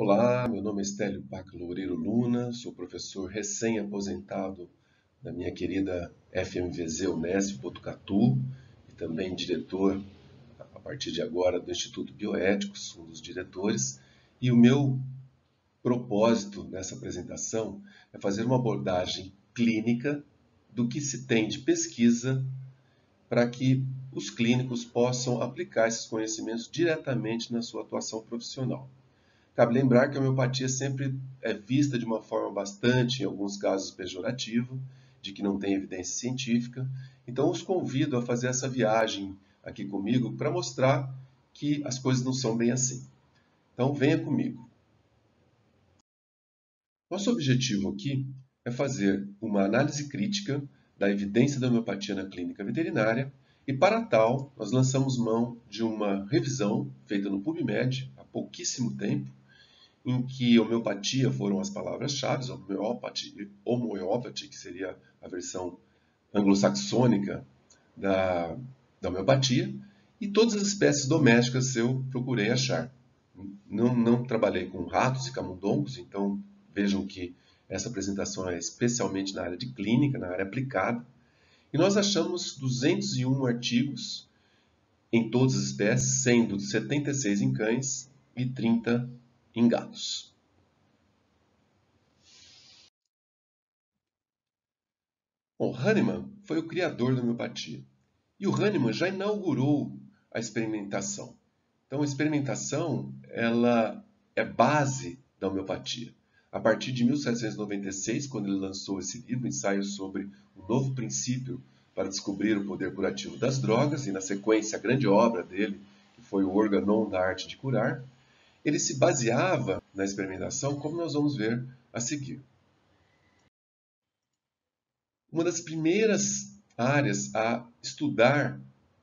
Olá, meu nome é Estélio Paca Loureiro Luna, sou professor recém-aposentado da minha querida FMVZ Unesp Botucatu e também diretor, a partir de agora, do Instituto Bioéticos, um dos diretores. E o meu propósito nessa apresentação é fazer uma abordagem clínica do que se tem de pesquisa para que os clínicos possam aplicar esses conhecimentos diretamente na sua atuação profissional. Cabe lembrar que a homeopatia sempre é vista de uma forma bastante, em alguns casos, pejorativa, de que não tem evidência científica. Então, os convido a fazer essa viagem aqui comigo para mostrar que as coisas não são bem assim. Então, venha comigo. Nosso objetivo aqui é fazer uma análise crítica da evidência da homeopatia na clínica veterinária e, para tal, nós lançamos mão de uma revisão feita no PubMed há pouquíssimo tempo, em que homeopatia foram as palavras-chave, homeopathy, que seria a versão anglo-saxônica da, da homeopatia, e todas as espécies domésticas eu procurei achar. Não, não trabalhei com ratos e camundongos, então vejam que essa apresentação é especialmente na área de clínica, na área aplicada. E nós achamos 201 artigos em todas as espécies, sendo 76 em cães e 30 em gatos. Bom, Hahnemann foi o criador da homeopatia. E o Hahnemann já inaugurou a experimentação. Então, a experimentação ela é base da homeopatia. A partir de 1796, quando ele lançou esse livro, Ensaio sobre o Novo Princípio para Descobrir o Poder Curativo das Drogas, e na sequência a grande obra dele, que foi o Organon da Arte de Curar, ele se baseava na experimentação, como nós vamos ver a seguir. Uma das primeiras áreas a estudar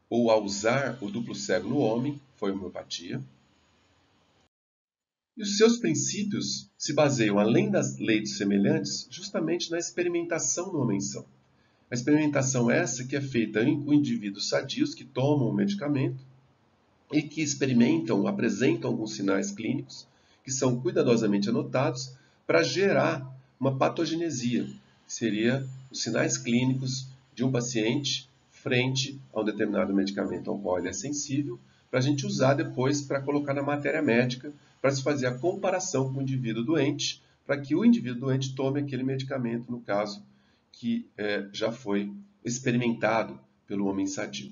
ou a usar o duplo cego no homem foi a homeopatia. E os seus princípios se baseiam, além das leis semelhantes, justamente na experimentação no homem-são. A experimentação essa que é feita com indivíduos sadios que tomam o medicamento e que experimentam, apresentam alguns sinais clínicos que são cuidadosamente anotados para gerar uma patogenesia, que seria os sinais clínicos de um paciente frente a um determinado medicamento ao qual ele é sensível, para a gente usar depois para colocar na matéria médica, para se fazer a comparação com o indivíduo doente, para que o indivíduo doente tome aquele medicamento, no caso que é, já foi experimentado pelo homem sadio.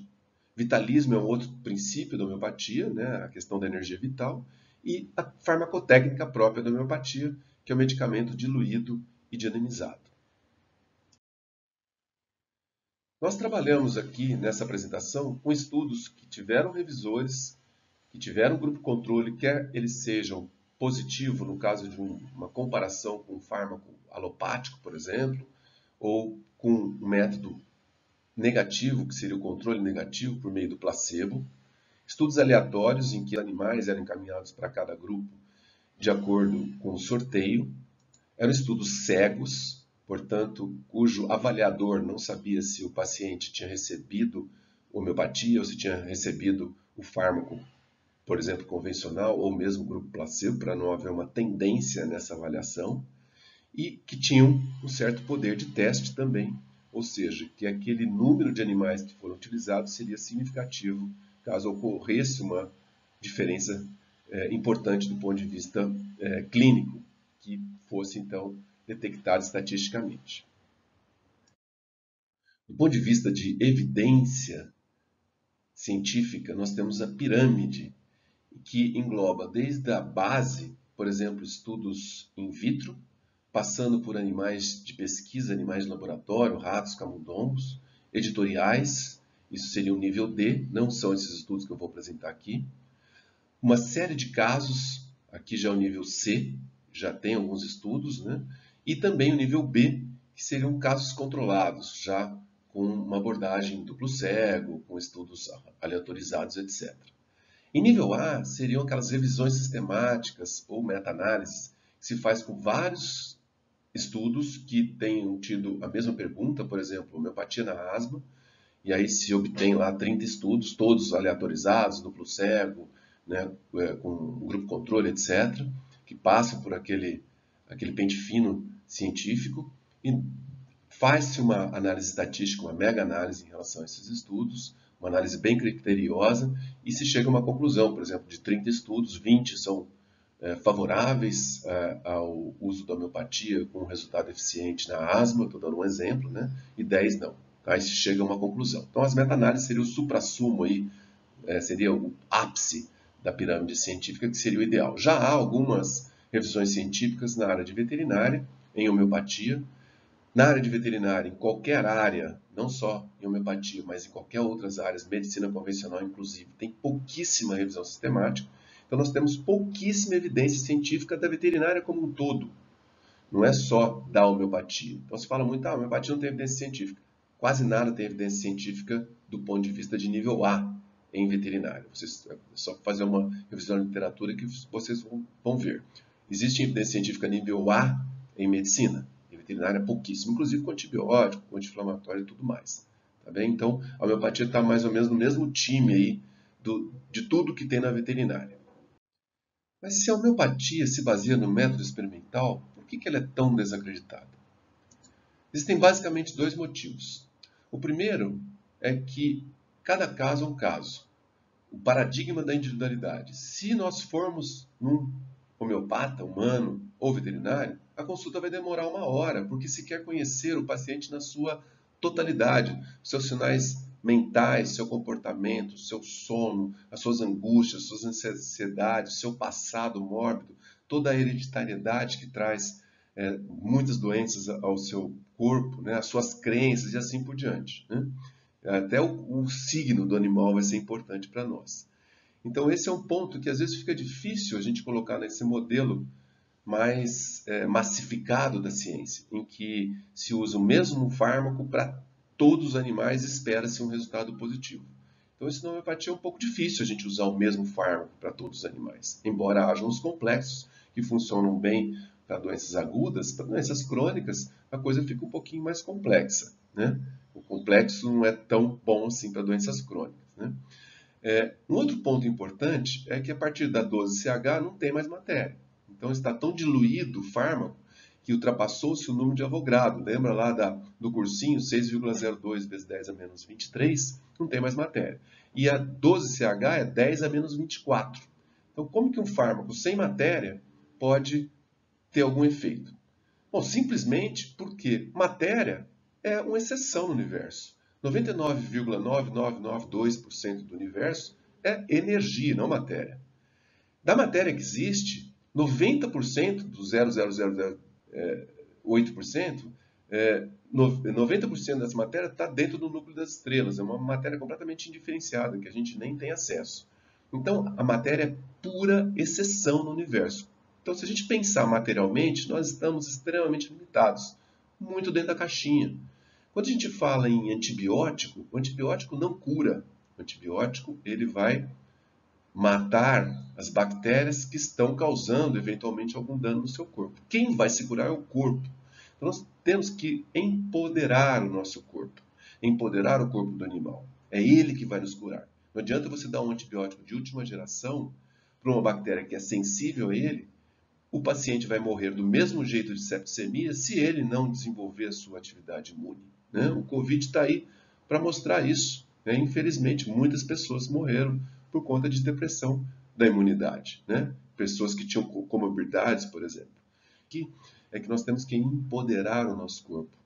Vitalismo é um outro princípio da homeopatia, né, a questão da energia vital, e a farmacotécnica própria da homeopatia, que é o medicamento diluído e dinamizado. Nós trabalhamos aqui nessa apresentação com estudos que tiveram revisores, que tiveram grupo controle, quer eles sejam positivo no caso de uma comparação com um fármaco alopático, por exemplo, ou com um método negativo, que seria o controle negativo por meio do placebo, estudos aleatórios em que animais eram encaminhados para cada grupo de acordo com o sorteio, eram estudos cegos, portanto, cujo avaliador não sabia se o paciente tinha recebido homeopatia ou se tinha recebido o fármaco, por exemplo, convencional ou mesmo grupo placebo, para não haver uma tendência nessa avaliação, e que tinham um certo poder de teste também, ou seja, que aquele número de animais que foram utilizados seria significativo caso ocorresse uma diferença é, importante do ponto de vista é, clínico, que fosse então detectada estatisticamente. Do ponto de vista de evidência científica, nós temos a pirâmide, que engloba desde a base, por exemplo, estudos in vitro, passando por animais de pesquisa, animais de laboratório, ratos, camundongos, editoriais, isso seria o nível D, não são esses estudos que eu vou apresentar aqui. Uma série de casos, aqui já é o nível C, já tem alguns estudos, né? E também o nível B, que seriam casos controlados, já com uma abordagem duplo cego, com estudos aleatorizados, etc. Em nível A, seriam aquelas revisões sistemáticas ou meta-análises que se faz com vários estudos que tenham tido a mesma pergunta, por exemplo, homeopatia na asma, e aí se obtém lá 30 estudos, todos aleatorizados, duplo cego, né, é, com grupo controle, etc. que passa por aquele, aquele pente fino científico e faz-se uma análise estatística, uma mega análise em relação a esses estudos, uma análise bem criteriosa e se chega a uma conclusão, por exemplo, de 30 estudos, 20 são favoráveis é, ao uso da homeopatia com resultado eficiente na asma, estou dando um exemplo, né? e 10 não. Aí se chega a uma conclusão. Então, as meta-análises seriam o supra-sumo, aí, é, seria o ápice da pirâmide científica, que seria o ideal. Já há algumas revisões científicas na área de veterinária, em homeopatia. Na área de veterinária, em qualquer área, não só em homeopatia, mas em qualquer outras áreas, medicina convencional inclusive, tem pouquíssima revisão sistemática. Então nós temos pouquíssima evidência científica da veterinária como um todo. Não é só da homeopatia. Então se fala muito, ah, a homeopatia não tem evidência científica. Quase nada tem evidência científica do ponto de vista de nível A em veterinária. Vocês, é só fazer uma revisão da literatura que vocês vão ver. Existe evidência científica nível A em medicina, em veterinária pouquíssimo, inclusive com antibiótico, com anti-inflamatório e tudo mais. Tá bem? Então, a homeopatia está mais ou menos no mesmo time aí do, de tudo que tem na veterinária. Mas se a homeopatia se baseia no método experimental, por que, ela é tão desacreditada? Existem basicamente dois motivos. O primeiro é que cada caso é um caso. O paradigma da individualidade. Se nós formos num homeopata, humano ou veterinário, a consulta vai demorar uma hora, porque se quer conhecer o paciente na sua totalidade, seus sinais mentais, seu comportamento, seu sono, as suas angústias, suas ansiedades, seu passado mórbido, toda a hereditariedade que traz é, muitas doenças ao seu corpo, né, as suas crenças e assim por diante. Né? Até o, o signo do animal vai ser importante para nós. Então, esse é um ponto que às vezes fica difícil a gente colocar nesse modelo mais é, massificado da ciência, em que se usa o mesmo fármaco para todos os animais espera-se um resultado positivo. Então, isso na homeopatia é um pouco difícil a gente usar o mesmo fármaco para todos os animais, embora haja uns complexos que funcionam bem para doenças agudas, para doenças crônicas, a coisa fica um pouquinho mais complexa. Né? O complexo não é tão bom assim para doenças crônicas. Né? É, um outro ponto importante é que a partir da 12CH não tem mais matéria. Então está tão diluído o fármaco que ultrapassou-se o número de Avogadro. Lembra lá da, do cursinho 6,02 vezes 10 a menos 23? Não tem mais matéria. E a 12CH é 10 a menos 24. Então como que um fármaco sem matéria pode ter algum efeito? Bom, simplesmente porque matéria é uma exceção no universo. 99,9992% do universo é energia, não matéria. Da matéria que existe, 90% do 0,008%, é, 90% é, dessa matéria está dentro do núcleo das estrelas. É uma matéria completamente indiferenciada, que a gente nem tem acesso. Então, a matéria é pura exceção no universo. Então, se a gente pensar materialmente, nós estamos extremamente limitados, muito dentro da caixinha. Quando a gente fala em antibiótico, o antibiótico não cura. O antibiótico ele vai matar as bactérias que estão causando eventualmente algum dano no seu corpo. Quem vai se curar é o corpo. Então nós temos que empoderar o nosso corpo, empoderar o corpo do animal. É ele que vai nos curar. Não adianta você dar um antibiótico de última geração para uma bactéria que é sensível a ele, o paciente vai morrer do mesmo jeito de septicemia se ele não desenvolver a sua atividade imune. Né? O Covid está aí para mostrar isso. Né? Infelizmente, muitas pessoas morreram por conta de depressão da imunidade. Né? Pessoas que tinham comorbidades, por exemplo. Que é que nós temos que empoderar o nosso corpo.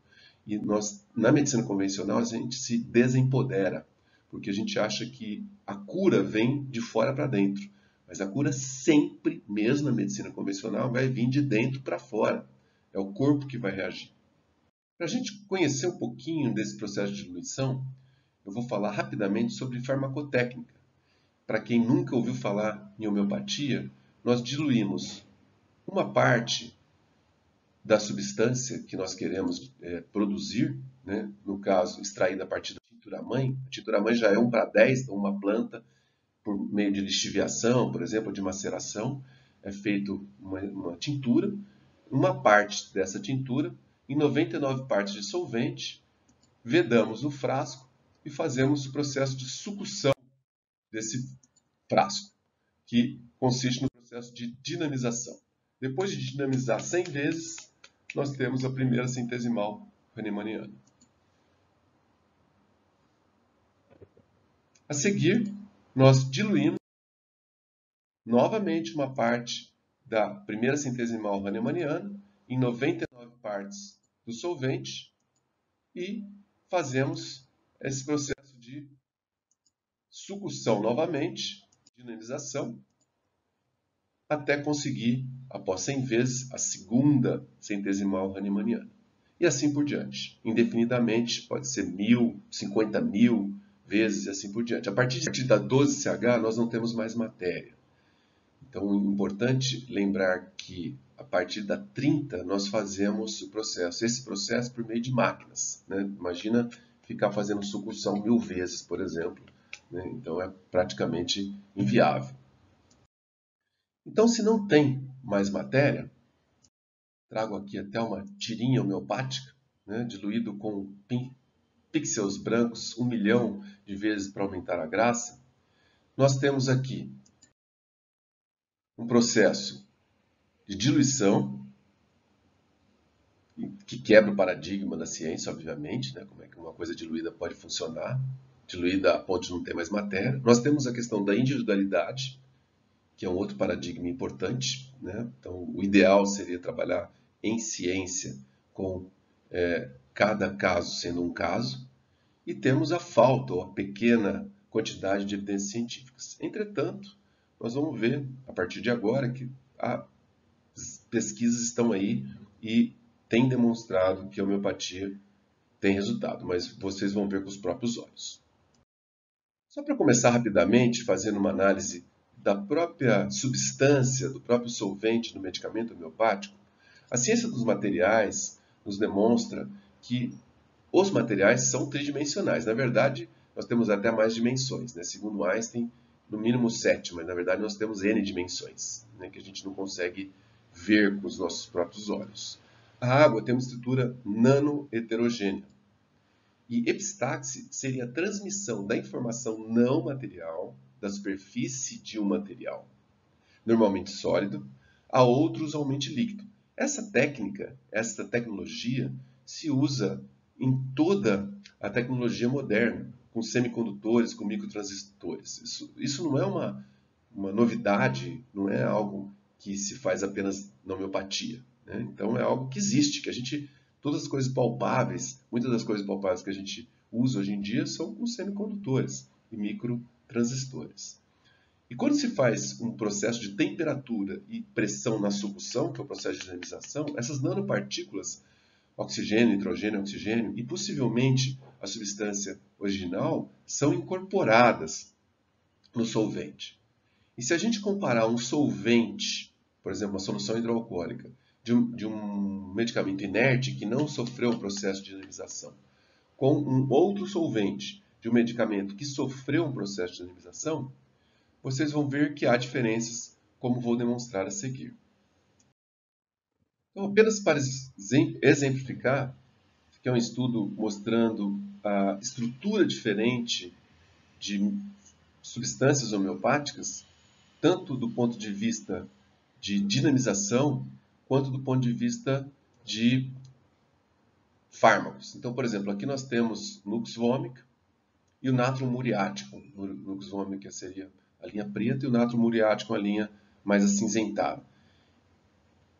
E nós, na medicina convencional, a gente se desempodera, porque a gente acha que a cura vem de fora para dentro. Mas a cura sempre, mesmo na medicina convencional, vai vir de dentro para fora. É o corpo que vai reagir. Para a gente conhecer um pouquinho desse processo de diluição, eu vou falar rapidamente sobre farmacotécnica. Para quem nunca ouviu falar em homeopatia, nós diluímos uma parte da substância que nós queremos é, produzir, né? no caso, extraída a partir da tintura-mãe. A tintura-mãe já é 1 para 10, então uma planta, por meio de lixiviação, por exemplo, de maceração, é feito uma, uma tintura. Uma parte dessa tintura em 99 partes de solvente, vedamos o frasco e fazemos o processo de sucção desse frasco, que consiste no processo de dinamização. Depois de dinamizar 100 vezes, nós temos a primeira centesimal hahnemanniana. A seguir, nós diluímos novamente uma parte da primeira centesimal hahnemanniana em 99 partes do solvente e fazemos esse processo de sucção novamente, dinamização, até conseguir, após 100 vezes, a segunda centesimal hahnemanniana. E assim por diante. Indefinidamente, pode ser mil, cinquenta mil vezes e assim por diante. A partir da 12CH, nós não temos mais matéria. Então, é importante lembrar que a partir da 30 nós fazemos o processo, esse processo por meio de máquinas. Né? Imagina ficar fazendo sucursão mil vezes, por exemplo. Né? Então é praticamente inviável. Então, se não tem mais matéria, trago aqui até uma tirinha homeopática, né? diluído com pixels brancos um milhão de vezes para aumentar a graça. Nós temos aqui um processo de diluição, que quebra o paradigma da ciência, obviamente, né? como é que uma coisa diluída pode funcionar, diluída a ponto de não ter mais matéria. Nós temos a questão da individualidade, que é um outro paradigma importante. Né? Então, o ideal seria trabalhar em ciência com é, cada caso sendo um caso. E temos a falta, ou a pequena quantidade de evidências científicas. Entretanto, nós vamos ver a partir de agora que as pesquisas estão aí e têm demonstrado que a homeopatia tem resultado, mas vocês vão ver com os próprios olhos. Só para começar rapidamente, fazendo uma análise da própria substância, do próprio solvente do medicamento homeopático, a ciência dos materiais nos demonstra que os materiais são tridimensionais. Na verdade, nós temos até mais dimensões. Né? Segundo Einstein, no mínimo sete, mas na verdade nós temos N dimensões, né, que a gente não consegue ver com os nossos próprios olhos. A água tem uma estrutura nano-heterogênea. E epistaxe seria a transmissão da informação não material da superfície de um material, normalmente sólido, a outro usualmente líquido. Essa técnica, essa tecnologia, se usa em toda a tecnologia moderna, com semicondutores, com microtransistores. Isso, isso não é uma, uma novidade, não é algo que se faz apenas na homeopatia. Né? Então é algo que existe, que a gente, todas as coisas palpáveis, muitas das coisas palpáveis que a gente usa hoje em dia são com semicondutores e microtransistores. E quando se faz um processo de temperatura e pressão na solução, que é o processo de ionização, essas nanopartículas oxigênio, nitrogênio, oxigênio e possivelmente a substância original são incorporadas no solvente. E se a gente comparar um solvente, por exemplo, uma solução hidroalcoólica, de um, de um medicamento inerte que não sofreu o processo de ionização, com um outro solvente de um medicamento que sofreu um processo de ionização, vocês vão ver que há diferenças, como vou demonstrar a seguir. Então, apenas para exemplificar, que é um estudo mostrando a estrutura diferente de substâncias homeopáticas, tanto do ponto de vista de dinamização, quanto do ponto de vista de fármacos. Então, por exemplo, aqui nós temos Nux vomica e o natrium muriático. Nux vomica seria a linha preta e o natrium muriático a linha mais acinzentada.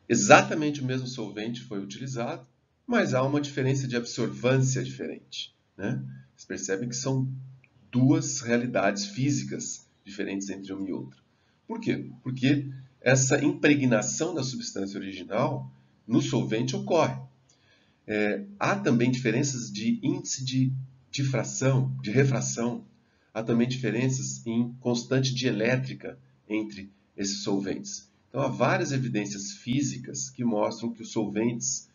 Exatamente o mesmo solvente foi utilizado, mas há uma diferença de absorvância diferente. Né? Vocês percebem que são duas realidades físicas diferentes entre uma e outra. Por quê? Porque essa impregnação da substância original no solvente ocorre. É, há também diferenças de índice de difração, de refração. Há também diferenças em constante dielétrica entre esses solventes. Então, há várias evidências físicas que mostram que os solventes,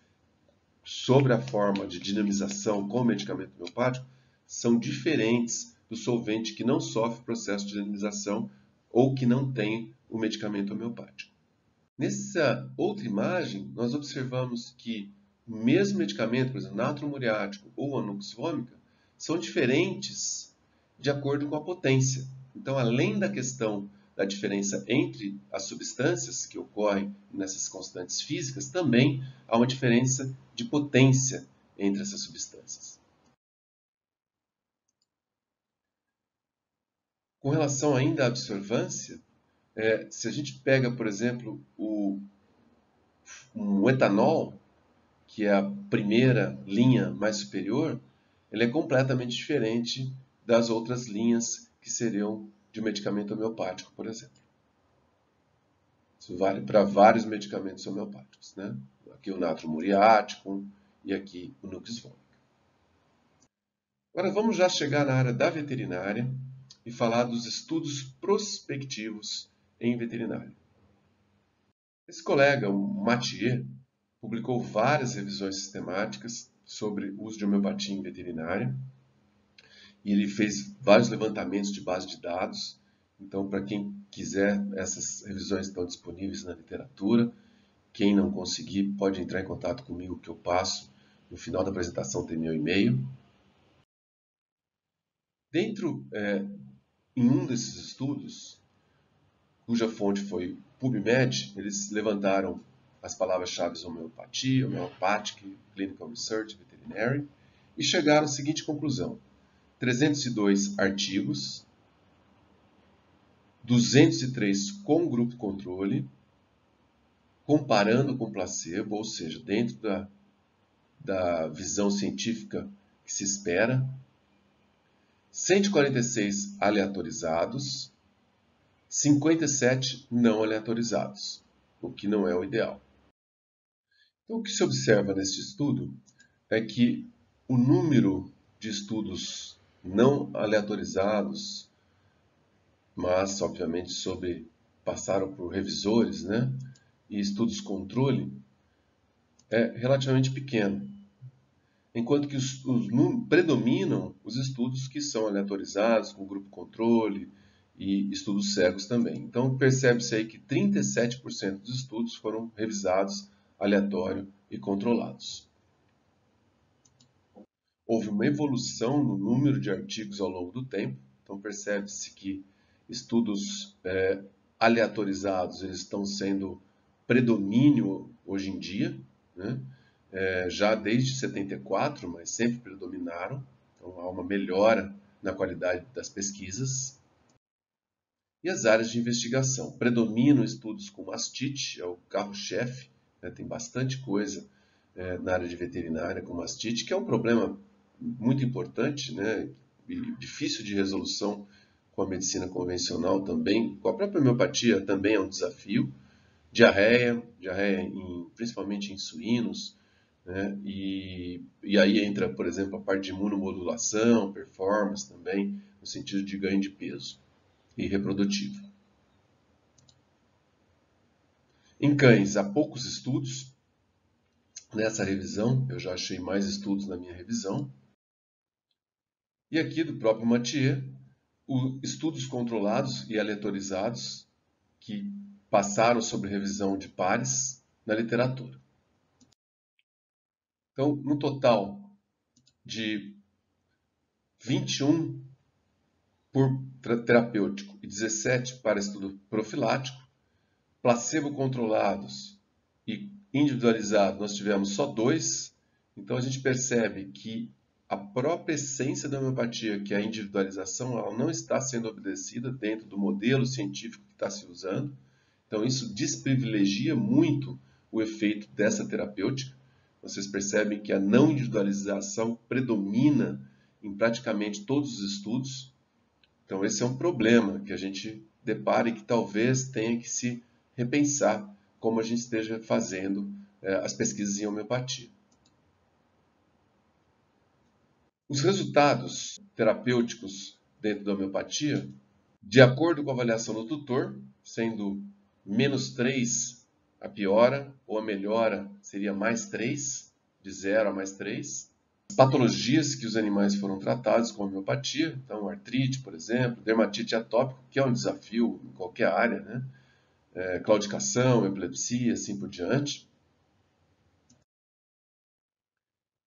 sobre a forma de dinamização com medicamento homeopático, são diferentes do solvente que não sofre processo de dinamização ou que não tem o medicamento homeopático. Nessa outra imagem, nós observamos que o mesmo medicamento, por exemplo, natro muriático ou anux vomica, são diferentes de acordo com a potência. Então, além da questão da diferença entre as substâncias que ocorrem nessas constantes físicas, também há uma diferença de potência entre essas substâncias. Com relação ainda à absorvância, é, se a gente pega, por exemplo, o, um etanol, que é a primeira linha mais superior, ele é completamente diferente das outras linhas que seriam de medicamento homeopático, por exemplo. Isso vale para vários medicamentos homeopáticos. Né? Aqui o natro muriático e aqui o nux vomica. Agora vamos já chegar na área da veterinária e falar dos estudos prospectivos em veterinária. Esse colega, o Mathieu, publicou várias revisões sistemáticas sobre uso de homeopatia em veterinária e ele fez vários levantamentos de base de dados. Então, para quem quiser, essas revisões estão disponíveis na literatura. Quem não conseguir, pode entrar em contato comigo que eu passo. No final da apresentação tem meu e-mail. Dentro, é, em um desses estudos, cuja fonte foi PubMed, eles levantaram as palavras-chave homeopatia, homeopathic, clinical research, veterinary, e chegaram à seguinte conclusão. 302 artigos, 203 com grupo controle, comparando com placebo, ou seja, dentro da, da visão científica que se espera, 146 aleatorizados, 57 não aleatorizados, o que não é o ideal. Então, o que se observa neste estudo é que o número de estudos não aleatorizados, mas obviamente sobre passaram por revisores, né? E estudos controle é relativamente pequeno, enquanto que os, os predominam os estudos que são aleatorizados com grupo controle e estudos cegos também. Então percebe-se aí que 37% dos estudos foram revisados aleatório e controlados houve uma evolução no número de artigos ao longo do tempo. Então percebe-se que estudos é, aleatorizados eles estão sendo predomínio hoje em dia, né? é, já desde 74, mas sempre predominaram. Então há uma melhora na qualidade das pesquisas. E as áreas de investigação. Predominam estudos com mastite, é o carro-chefe, né? tem bastante coisa é, na área de veterinária com mastite, que é um problema muito importante, né, e difícil de resolução com a medicina convencional também, com a própria homeopatia também é um desafio. Diarreia, diarreia em, principalmente em suínos, né, e, e aí entra, por exemplo, a parte de imunomodulação, performance também, no sentido de ganho de peso e reprodutivo. Em cães, há poucos estudos nessa revisão, eu já achei mais estudos na minha revisão, e aqui do próprio Mathieu, estudos controlados e aleatorizados que passaram sobre revisão de pares na literatura. Então, no total de 21 por terapêutico e 17 para estudo profilático, placebo controlados e individualizado, nós tivemos só dois. Então, a gente percebe que a própria essência da homeopatia, que é a individualização, ela não está sendo obedecida dentro do modelo científico que está se usando. Então, isso desprivilegia muito o efeito dessa terapêutica. Vocês percebem que a não individualização predomina em praticamente todos os estudos. Então, esse é um problema que a gente depara e que talvez tenha que se repensar como a gente esteja fazendo é, as pesquisas em homeopatia. Os resultados terapêuticos dentro da homeopatia, de acordo com a avaliação do tutor, sendo menos 3 a piora, ou a melhora seria mais 3, de 0 a mais 3. Patologias que os animais foram tratados com homeopatia, então artrite, por exemplo, dermatite atópica, que é um desafio em qualquer área, né? É, claudicação, epilepsia, assim por diante.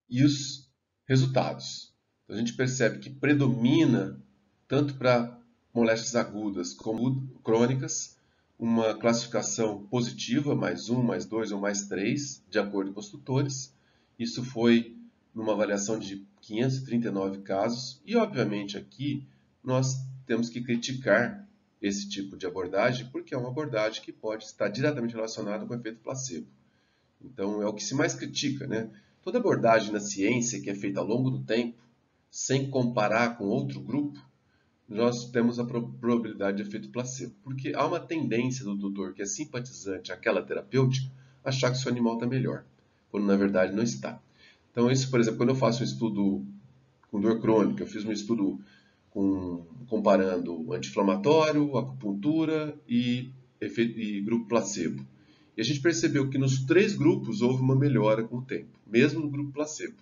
E os resultados. Então, a gente percebe que predomina, tanto para moléstias agudas como crônicas, uma classificação positiva, mais um, mais dois ou mais três, de acordo com os tutores. Isso foi numa avaliação de 539 casos, e obviamente aqui nós temos que criticar esse tipo de abordagem, porque é uma abordagem que pode estar diretamente relacionada com o efeito placebo. Então é o que se mais critica, né? Toda abordagem na ciência que é feita ao longo do tempo, sem comparar com outro grupo, nós temos a probabilidade de efeito placebo. Porque há uma tendência do tutor que é simpatizante àquela terapêutica achar que seu animal está melhor, quando na verdade não está. Então, isso, por exemplo, quando eu faço um estudo com dor crônica, eu fiz um estudo com, comparando anti-inflamatório, acupuntura e, efeito, e grupo placebo. E a gente percebeu que nos três grupos houve uma melhora com o tempo, mesmo no grupo placebo.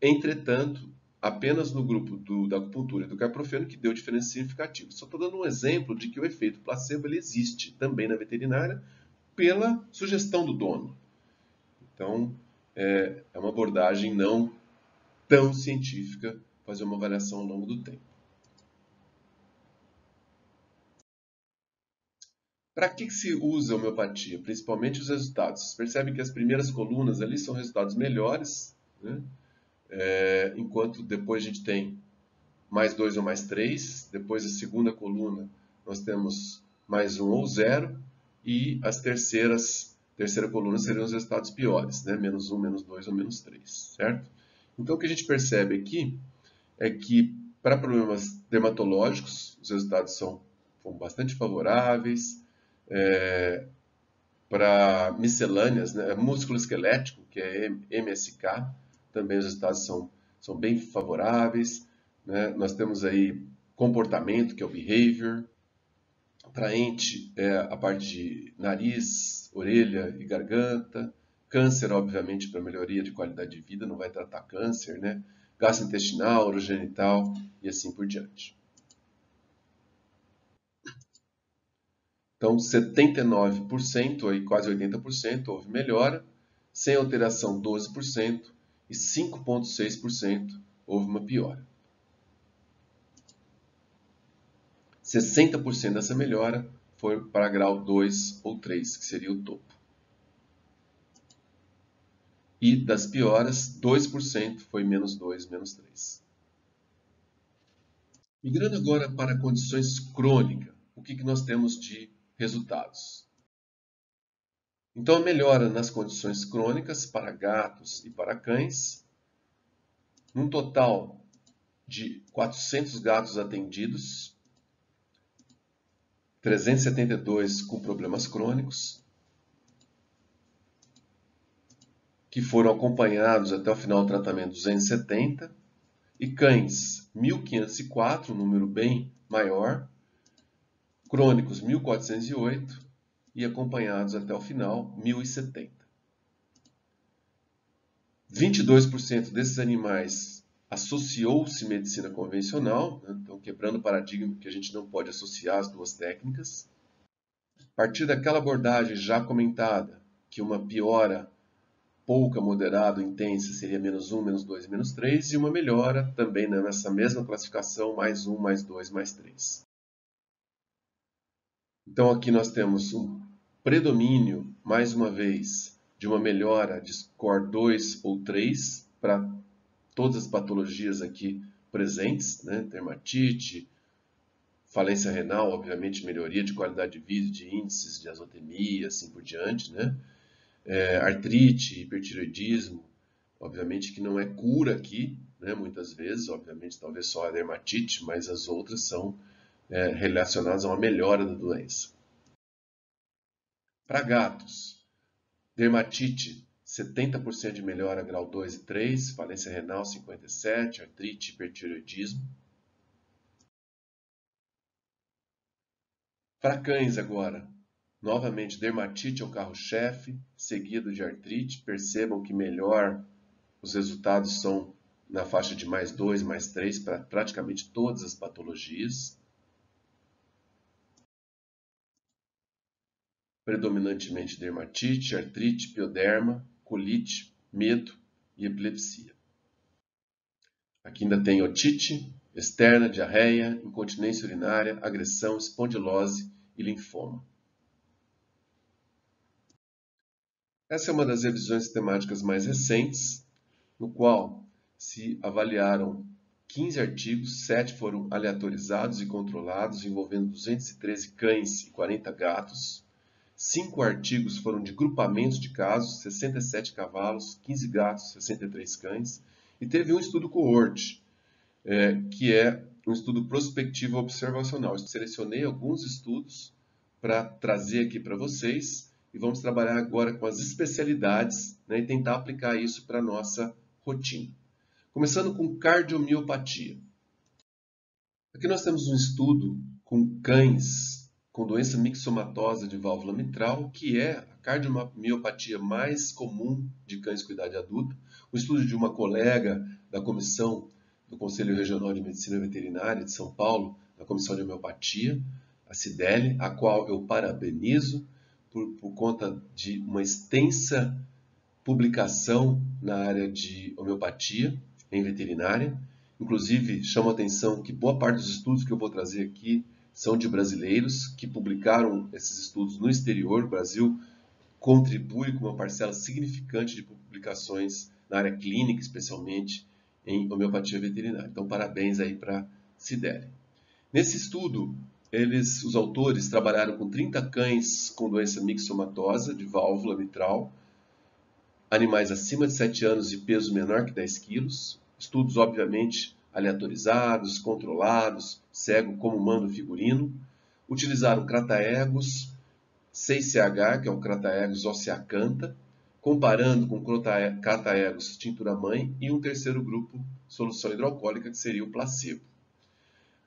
Entretanto, apenas no grupo do, da acupuntura e do carprofeno que deu diferença significativa. Só estou dando um exemplo de que o efeito placebo ele existe também na veterinária pela sugestão do dono. Então, é, é uma abordagem não tão científica fazer uma avaliação ao longo do tempo. Para que se usa a homeopatia? Principalmente os resultados. Vocês percebem que as primeiras colunas ali são resultados melhores, né? é, enquanto depois a gente tem mais dois ou mais três. Depois a segunda coluna nós temos mais um ou zero. E as terceiras, terceira coluna seriam os resultados piores, né? menos um, menos dois ou menos três, certo? Então o que a gente percebe aqui é que para problemas dermatológicos os resultados são, são bastante favoráveis. É, para miscelâneas, né, músculo esquelético, que é MSK, também os resultados são, são bem favoráveis. Né? Nós temos aí comportamento, que é o behavior, atraente é a parte de nariz, orelha e garganta, câncer, obviamente, para melhoria de qualidade de vida, não vai tratar câncer, né? gastrointestinal, urogenital e assim por diante. Então, 79%, aí quase 80%, houve melhora, sem alteração 12% e 5,6% houve uma piora. 60% dessa melhora foi para grau 2 ou 3, que seria o topo. E das pioras, 2% foi menos 2, menos 3. Migrando agora para condições crônicas, o que, que nós temos de resultados. Então, a melhora nas condições crônicas para gatos e para cães, num total de 400 gatos atendidos, 372 com problemas crônicos, que foram acompanhados até o final do tratamento 270, e cães 1504, um número bem maior, crônicos 1408 e acompanhados até o final 1070. 22% desses animais associou-se medicina convencional, né? então quebrando o paradigma que a gente não pode associar as duas técnicas. A partir daquela abordagem já comentada, que uma piora pouca, moderada, intensa seria menos 1, menos 2, menos 3, e uma melhora também né, nessa mesma classificação, mais 1, mais 2, mais 3. Então aqui nós temos um predomínio, mais uma vez, de uma melhora de score 2 ou 3 para todas as patologias aqui presentes, né? dermatite, falência renal, obviamente melhoria de qualidade de vida, de índices de azotemia, assim por diante, né? É, artrite, hipertiroidismo, obviamente que não é cura aqui, né? muitas vezes, obviamente talvez só a dermatite, mas as outras são é, relacionadas a uma melhora da doença. Para gatos, dermatite, 70% de melhora grau 2 e 3, falência renal 57, artrite, hipertireoidismo. Para cães agora, novamente dermatite é o carro-chefe, seguido de artrite. Percebam que melhor os resultados são na faixa de mais 2, mais 3 para praticamente todas as patologias. predominantemente dermatite, artrite, pioderma, colite, medo e epilepsia. Aqui ainda tem otite, externa, diarreia, incontinência urinária, agressão, espondilose e linfoma. Essa é uma das revisões sistemáticas mais recentes, no qual se avaliaram 15 artigos, 7 foram aleatorizados e controlados, envolvendo 213 cães e 40 gatos. 5 artigos foram de grupamentos de casos, 67 cavalos, 15 gatos, 63 cães. E teve um estudo coorte, é, que é um estudo prospectivo observacional. Eu selecionei alguns estudos para trazer aqui para vocês e vamos trabalhar agora com as especialidades né, e tentar aplicar isso para a nossa rotina. Começando com cardiomiopatia. Aqui nós temos um estudo com cães com doença mixomatosa de válvula mitral, que é a cardiomiopatia mais comum de cães com idade adulta. Um estudo de uma colega da comissão do Conselho Regional de Medicina Veterinária de São Paulo, da Comissão de Homeopatia, a CIDEL, a qual eu parabenizo por, por conta de uma extensa publicação na área de homeopatia em veterinária. Inclusive, chamo a atenção que boa parte dos estudos que eu vou trazer aqui são de brasileiros que publicaram esses estudos no exterior. O Brasil contribui com uma parcela significante de publicações na área clínica, especialmente em homeopatia veterinária. Então, parabéns aí para a Cidere. Nesse estudo, eles, os autores trabalharam com 30 cães com doença mixomatosa de válvula mitral, animais acima de 7 anos e peso menor que 10 quilos, estudos obviamente aleatorizados, controlados, cego como manda o figurino, utilizaram crataegos 6CH, que é o crataegos oceacanta, comparando com crataegos tintura-mãe e um terceiro grupo, solução hidroalcoólica, que seria o placebo.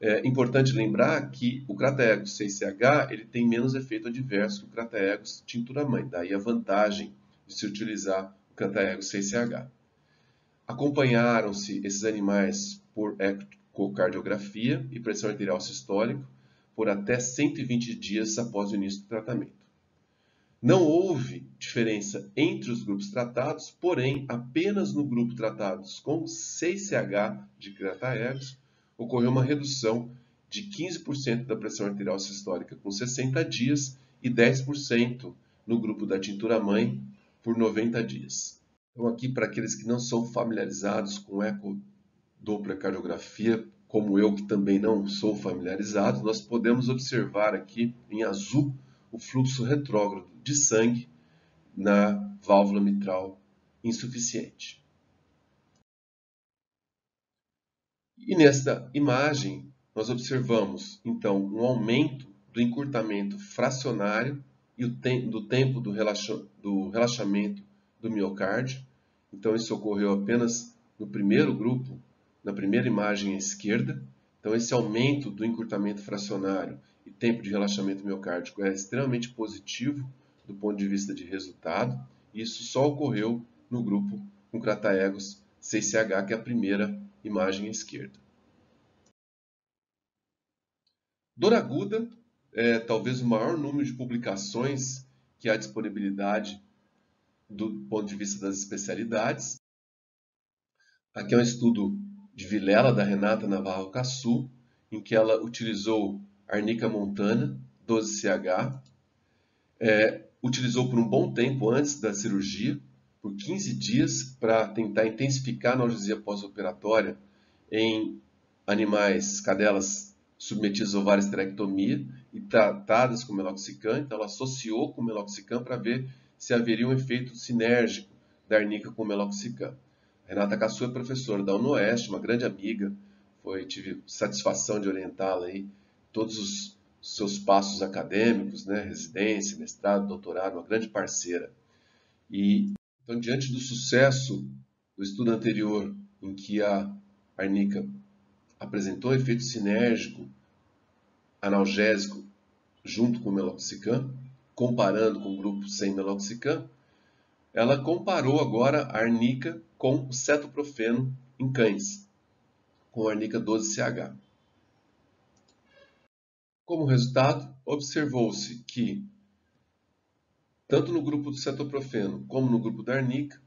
É importante lembrar que o crataegos 6CH ele tem menos efeito adverso que o crataegos tintura-mãe, daí a vantagem de se utilizar o crataegos 6CH. Acompanharam-se esses animais por ecocardiografia e pressão arterial sistólica por até 120 dias após o início do tratamento. Não houve diferença entre os grupos tratados, porém, apenas no grupo tratados com 6CH de crataegos ocorreu uma redução de 15% da pressão arterial sistólica com 60 dias e 10% no grupo da tintura-mãe por 90 dias. Então, aqui, para aqueles que não são familiarizados com ecodopplercardiografia, como eu que também não sou familiarizado, nós podemos observar aqui em azul o fluxo retrógrado de sangue na válvula mitral insuficiente. E nesta imagem, nós observamos, então, um aumento do encurtamento fracionário e do tempo do, relaxamento do miocárdio. Então, isso ocorreu apenas no primeiro grupo, na primeira imagem à esquerda. Então, esse aumento do encurtamento fracionário e tempo de relaxamento miocárdico é extremamente positivo do ponto de vista de resultado. Isso só ocorreu no grupo com crataegos 6CH, que é a primeira imagem à esquerda. Dor aguda é talvez o maior número de publicações que há disponibilidade do ponto de vista das especialidades. Aqui é um estudo de Vilela, da Renata Navarro Cassu, em que ela utilizou arnica montana, 12CH, é, utilizou por um bom tempo antes da cirurgia, por 15 dias, para tentar intensificar a analgesia pós-operatória em animais, cadelas submetidas a ovário-esterectomia e tratadas com meloxicam. Então, ela associou com meloxicam para ver se haveria um efeito sinérgico da arnica com meloxicam. Renata Cassu é professora da UNOeste, uma grande amiga, foi, tive satisfação de orientá-la aí todos os seus passos acadêmicos, né, residência, mestrado, doutorado, uma grande parceira. E então diante do sucesso do estudo anterior em que a arnica apresentou efeito sinérgico analgésico junto com o meloxicam, comparando com o grupo sem meloxicam, ela comparou agora a arnica com o cetoprofeno em cães, com arnica 12CH. Como resultado, observou-se que, tanto no grupo do cetoprofeno como no grupo da arnica,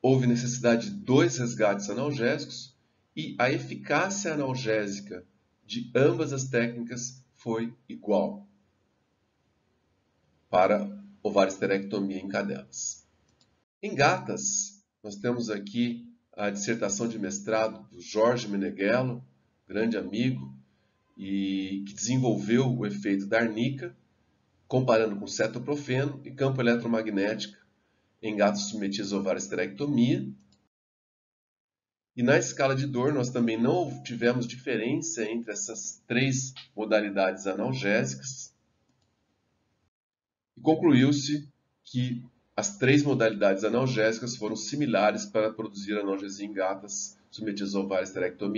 houve necessidade de dois resgates analgésicos e a eficácia analgésica de ambas as técnicas foi igual para ovaroesterectomia em cadelas. Em gatas, nós temos aqui a dissertação de mestrado do Jorge Meneghello, grande amigo, e que desenvolveu o efeito da arnica, comparando com cetoprofeno e campo eletromagnético em gatos submetidos a ovaroesterectomia. E na escala de dor, nós também não tivemos diferença entre essas três modalidades analgésicas. E concluiu-se que as três modalidades analgésicas foram similares para produzir analgesia em gatas submetidas a ovário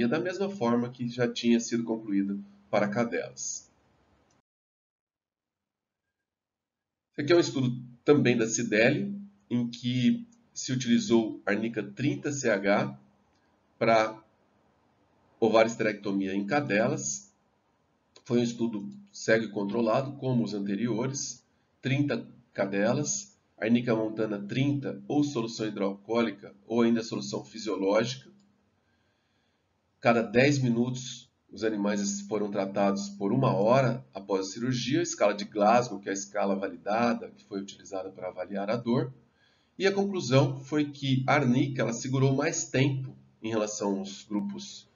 da mesma forma que já tinha sido concluída para cadelas. Esse aqui é um estudo também da CIDEL, em que se utilizou arnica 30CH para ovário em cadelas. Foi um estudo cego e controlado, como os anteriores, 30 cadelas, arnica montana 30 ou solução hidroalcoólica ou ainda solução fisiológica. Cada 10 minutos os animais foram tratados por uma hora após a cirurgia, a escala de Glasgow, que é a escala validada, que foi utilizada para avaliar a dor. E a conclusão foi que a arnica ela segurou mais tempo em relação aos grupos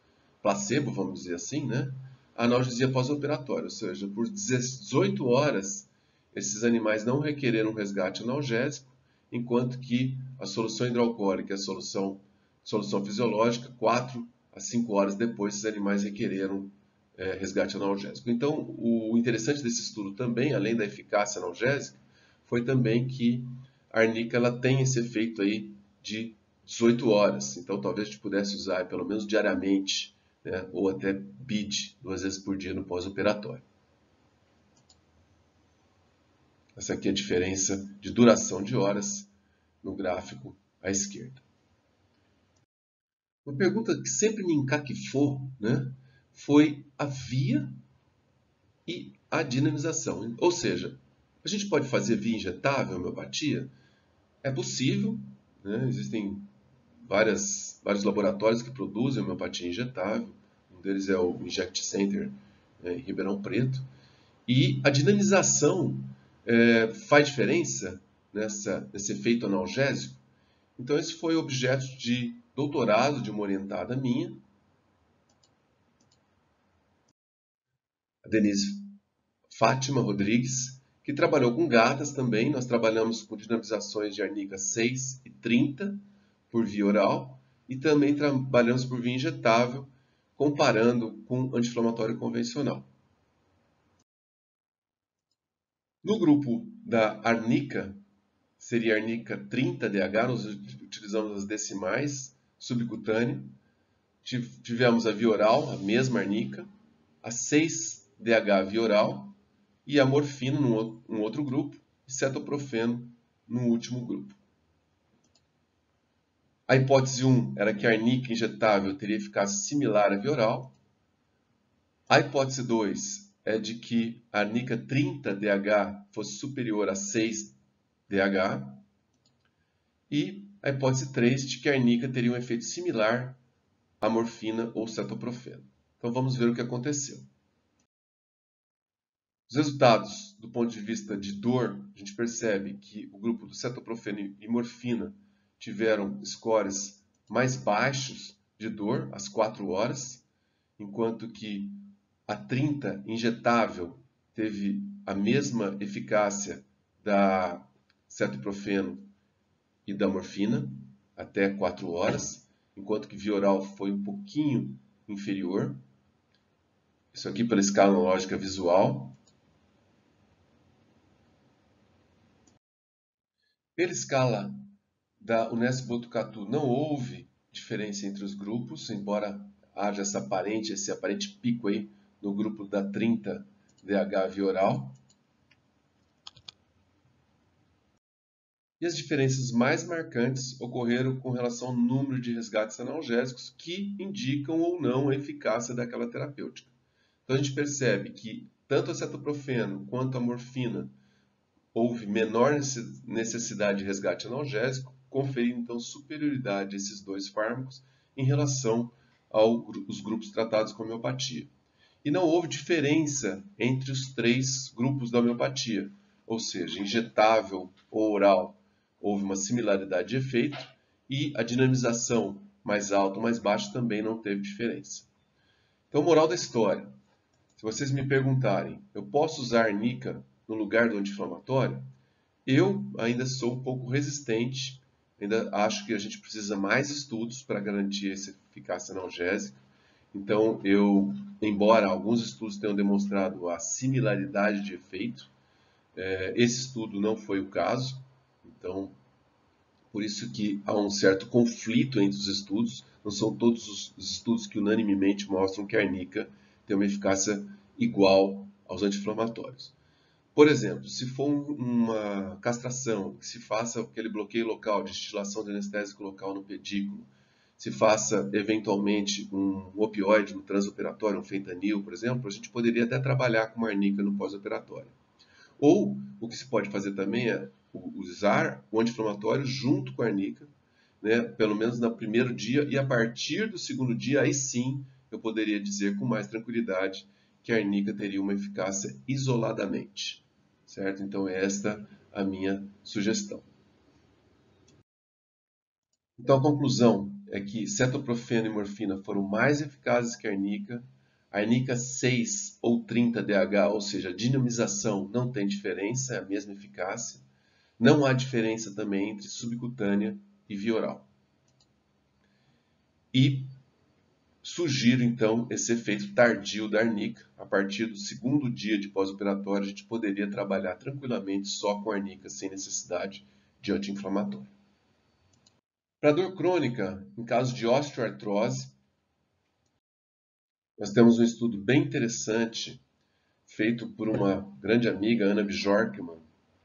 placebo, vamos dizer assim, né? a analgesia pós-operatória, ou seja, por 18 horas esses animais não requereram resgate analgésico, enquanto que a solução hidroalcoólica e a solução, solução fisiológica, 4 a 5 horas depois, esses animais requereram é, resgate analgésico. Então, o interessante desse estudo também, além da eficácia analgésica, foi também que a arnica ela tem esse efeito aí de 18 horas. Então, talvez a gente pudesse usar pelo menos diariamente, né, ou até BID, duas vezes por dia no pós-operatório. Essa aqui é a diferença de duração de horas no gráfico à esquerda. Uma pergunta que sempre me encaquifou né, foi a via e a dinamização. Ou seja, a gente pode fazer via injetável homeopatia? É possível, né? existem várias, vários laboratórios que produzem homeopatia injetável, um deles é o Inject Center né, em Ribeirão Preto, e a dinamização é, faz diferença nessa, nesse efeito analgésico? Então, esse foi objeto de doutorado de uma orientada minha, a Denise Fátima Rodrigues, que trabalhou com gatas também. Nós trabalhamos com dinamizações de arnica 6 e 30 por via oral e também trabalhamos por via injetável, comparando com anti-inflamatório convencional. No grupo da arnica, seria arnica 30DH, nós utilizamos as decimais subcutâneo. Tivemos a via oral, a mesma arnica, a 6DH via oral e a morfina num outro grupo e cetoprofeno no último grupo. A hipótese 1 era que a arnica injetável teria eficácia similar à via oral. A hipótese 2 é de que a arnica 30DH fosse superior a 6DH e a hipótese 3 de que a arnica teria um efeito similar à morfina ou cetoprofeno. Então vamos ver o que aconteceu. Os resultados do ponto de vista de dor, a gente percebe que o grupo do cetoprofeno e morfina tiveram scores mais baixos de dor às 4 horas, enquanto que a 30 injetável teve a mesma eficácia da cetoprofeno e da morfina, até 4 horas, enquanto que via oral foi um pouquinho inferior. Isso aqui pela escala analógica visual. Pela escala da Unesp Botucatu não houve diferença entre os grupos, embora haja essa aparente, esse aparente pico aí no grupo da 30 DH via oral. E as diferenças mais marcantes ocorreram com relação ao número de resgates analgésicos que indicam ou não a eficácia daquela terapêutica. Então a gente percebe que tanto a cetoprofeno quanto a morfina houve menor necessidade de resgate analgésico, conferindo então superioridade a esses dois fármacos em relação aos grupos tratados com homeopatia. E não houve diferença entre os três grupos da homeopatia, ou seja, injetável ou oral, houve uma similaridade de efeito e a dinamização mais alta ou mais baixa também não teve diferença. Então, moral da história. Se vocês me perguntarem, eu posso usar arnica no lugar do anti-inflamatório? Eu ainda sou um pouco resistente, ainda acho que a gente precisa mais estudos para garantir essa eficácia analgésica. Então, eu, embora alguns estudos tenham demonstrado a similaridade de efeito, é, esse estudo não foi o caso. Então, por isso que há um certo conflito entre os estudos. Não são todos os estudos que unanimemente mostram que a arnica tem uma eficácia igual aos anti-inflamatórios. Por exemplo, se for uma castração, que se faça aquele bloqueio local de estilação de anestésico local no pedículo, se faça eventualmente um opioide no transoperatório, um fentanil, por exemplo, a gente poderia até trabalhar com arnica no pós-operatório. Ou o que se pode fazer também é usar o anti-inflamatório junto com a arnica, né, pelo menos no primeiro dia, e a partir do segundo dia, aí sim, eu poderia dizer com mais tranquilidade que a arnica teria uma eficácia isoladamente. Certo? Então, é esta a minha sugestão. Então, a conclusão é que cetoprofeno e morfina foram mais eficazes que a arnica. A arnica 6 ou 30-DH, ou seja, dinamização, não tem diferença, é a mesma eficácia. Não há diferença também entre subcutânea e via oral. E Sugiro, então, esse efeito tardio da arnica. A partir do segundo dia de pós-operatório, a gente poderia trabalhar tranquilamente só com arnica, sem necessidade de anti-inflamatório. Para dor crônica, em caso de osteoartrose, nós temos um estudo bem interessante feito por uma grande amiga, Ana Bjorkman,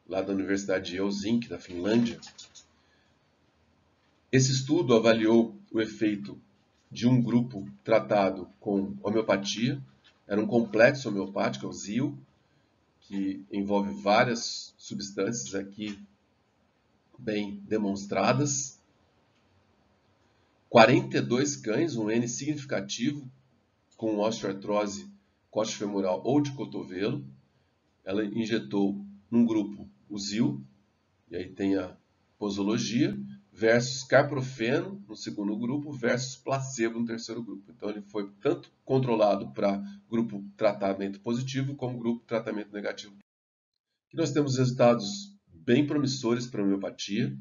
lá da Universidade de Helsinki, da Finlândia. Esse estudo avaliou o efeito de um grupo tratado com homeopatia. Era um complexo homeopático, o ZIL, que envolve várias substâncias aqui bem demonstradas. 42 cães, um N significativo, com osteoartrose coxofemoral ou de cotovelo. Ela injetou num grupo o ZIL, e aí tem a posologia, versus carprofeno no segundo grupo versus placebo no terceiro grupo. Então ele foi tanto controlado para grupo tratamento positivo como grupo tratamento negativo. Aqui nós temos resultados bem promissores para a homeopatia.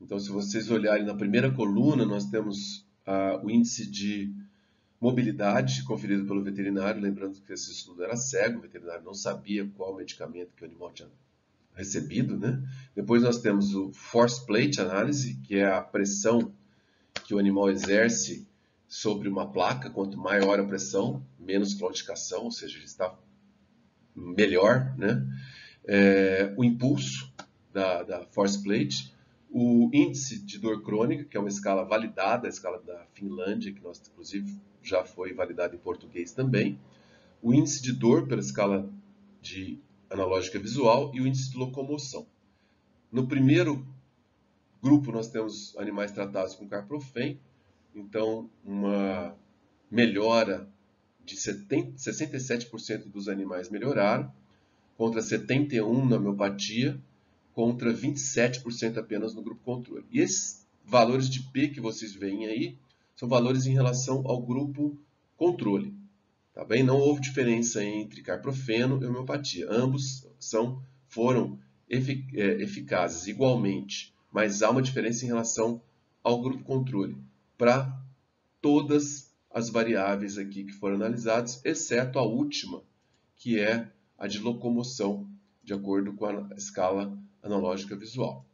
Então se vocês olharem na primeira coluna, nós temos ah, o índice de mobilidade conferido pelo veterinário, lembrando que esse estudo era cego, o veterinário não sabia qual medicamento que o animal tinha recebido. Né? Depois nós temos o force plate análise, que é a pressão que o animal exerce sobre uma placa. Quanto maior a pressão, menos claudicação, ou seja, ele está melhor. Né? É, o impulso da, da force plate, o índice de dor crônica, que é uma escala validada, a escala da Finlândia, que nós inclusive já foi validada em português também, o índice de dor pela escala de analógica visual e o índice de locomoção. No primeiro grupo, nós temos animais tratados com carprofen, então uma melhora de 70, 67% dos animais melhoraram, contra 71% na homeopatia, contra 27% apenas no grupo controle. E esses valores de P que vocês veem aí são valores em relação ao grupo controle. Tá bem? Não houve diferença entre carprofeno e homeopatia. Ambos são, foram efic é, eficazes igualmente, mas há uma diferença em relação ao grupo controle para todas as variáveis aqui que foram analisadas, exceto a última, que é a de locomoção, de acordo com a escala analógica visual.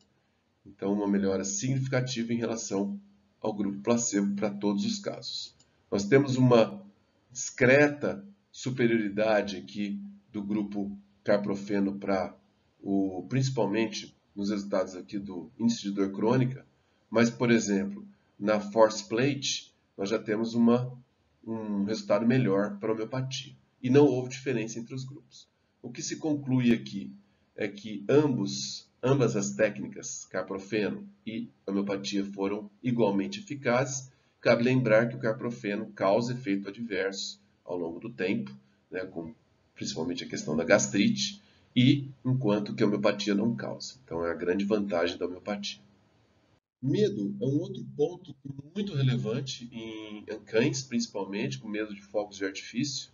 Então, uma melhora significativa em relação ao grupo placebo para todos os casos. Nós temos uma discreta superioridade aqui do grupo carprofeno para o, principalmente nos resultados aqui do índice de dor crônica, mas, por exemplo, na force plate, nós já temos uma, um resultado melhor para a homeopatia. E não houve diferença entre os grupos. O que se conclui aqui é que ambos, ambas as técnicas, carprofeno e homeopatia, foram igualmente eficazes. cabe lembrar que o carprofeno causa efeito adverso ao longo do tempo, né, com principalmente a questão da gastrite, e enquanto que a homeopatia não causa. Então é a grande vantagem da homeopatia. Medo é um outro ponto muito relevante em cães, principalmente, com medo de fogos de artifício,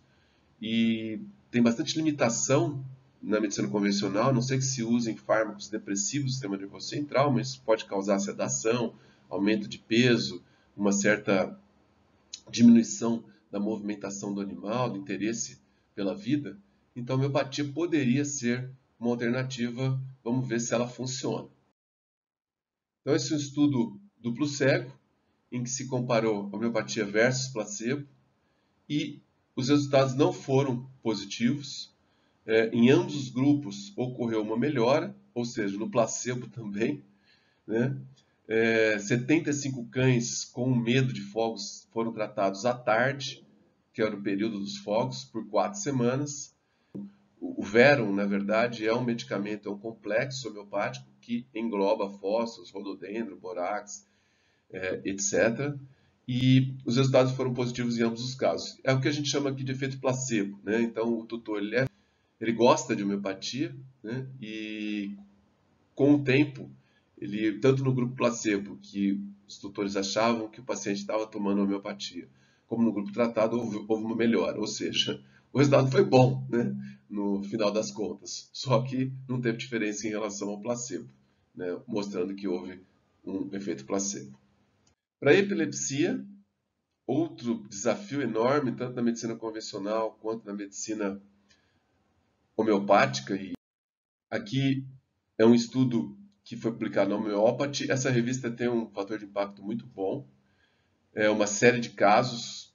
e tem bastante limitação na medicina convencional, a não sei que se usem fármacos depressivos do sistema nervoso central, mas isso pode causar sedação, aumento de peso, uma certa diminuição da movimentação do animal, do interesse pela vida. Então, a homeopatia poderia ser uma alternativa, vamos ver se ela funciona. Então, esse é um estudo duplo cego, em que se comparou homeopatia versus placebo, e os resultados não foram positivos. É, em ambos os grupos ocorreu uma melhora, ou seja, no placebo também. Né? É, 75 cães com medo de fogos foram tratados à tarde, que era o período dos fogos, por quatro semanas. O Verum, na verdade, é um medicamento, é um complexo homeopático que engloba fósforos, rododendro, borax, é, etc. E os resultados foram positivos em ambos os casos. É o que a gente chama aqui de efeito placebo. Né? Então, o tutor ele, é, ele gosta de homeopatia né? e, com o tempo, ele tanto no grupo placebo, que os tutores achavam que o paciente estava tomando homeopatia, como no grupo tratado houve, houve uma melhora. Ou seja, o resultado foi bom, né? no final das contas. Só que não teve diferença em relação ao placebo, né? mostrando que houve um efeito placebo. Para a epilepsia, outro desafio enorme, tanto na medicina convencional quanto na medicina homeopática. E aqui é um estudo que foi publicado na Homeopathy. Essa revista tem um fator de impacto muito bom. É uma série de casos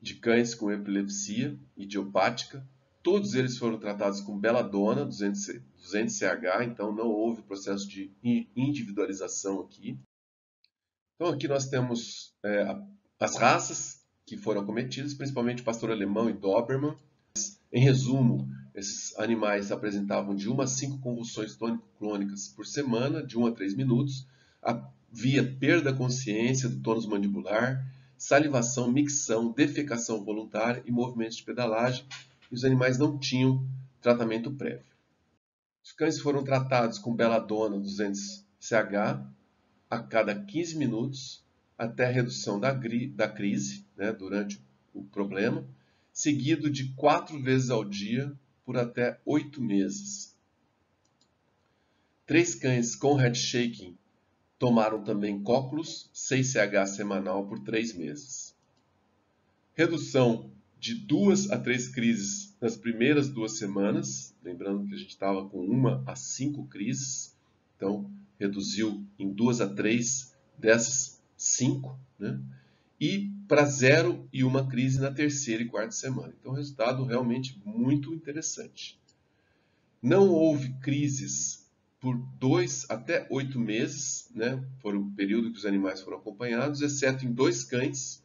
de cães com epilepsia idiopática Todos eles foram tratados com beladona 200, 200CH, então não houve processo de individualização aqui. Então aqui nós temos é, as raças que foram cometidas, principalmente pastor alemão e Doberman. Em resumo, esses animais apresentavam de 1 a 5 convulsões tônico-clônicas por semana, de 1 a 3 minutos. Havia perda da consciência do tônus mandibular, salivação, micção, defecação voluntária e movimentos de pedalagem, e os animais não tinham tratamento prévio. Os cães foram tratados com beladona 200-CH a cada 15 minutos até a redução da, da crise né, durante o problema, seguido de quatro vezes ao dia por até oito meses. Três cães com head shaking tomaram também cóculos 6CH semanal por três meses. Redução de duas a três crises nas primeiras duas semanas, lembrando que a gente estava com uma a cinco crises, então reduziu em duas a três dessas cinco, né? e para zero e uma crise na terceira e quarta semana. Então, resultado realmente muito interessante. Não houve crises por dois até oito meses, né? Foi o período que os animais foram acompanhados, exceto em dois cães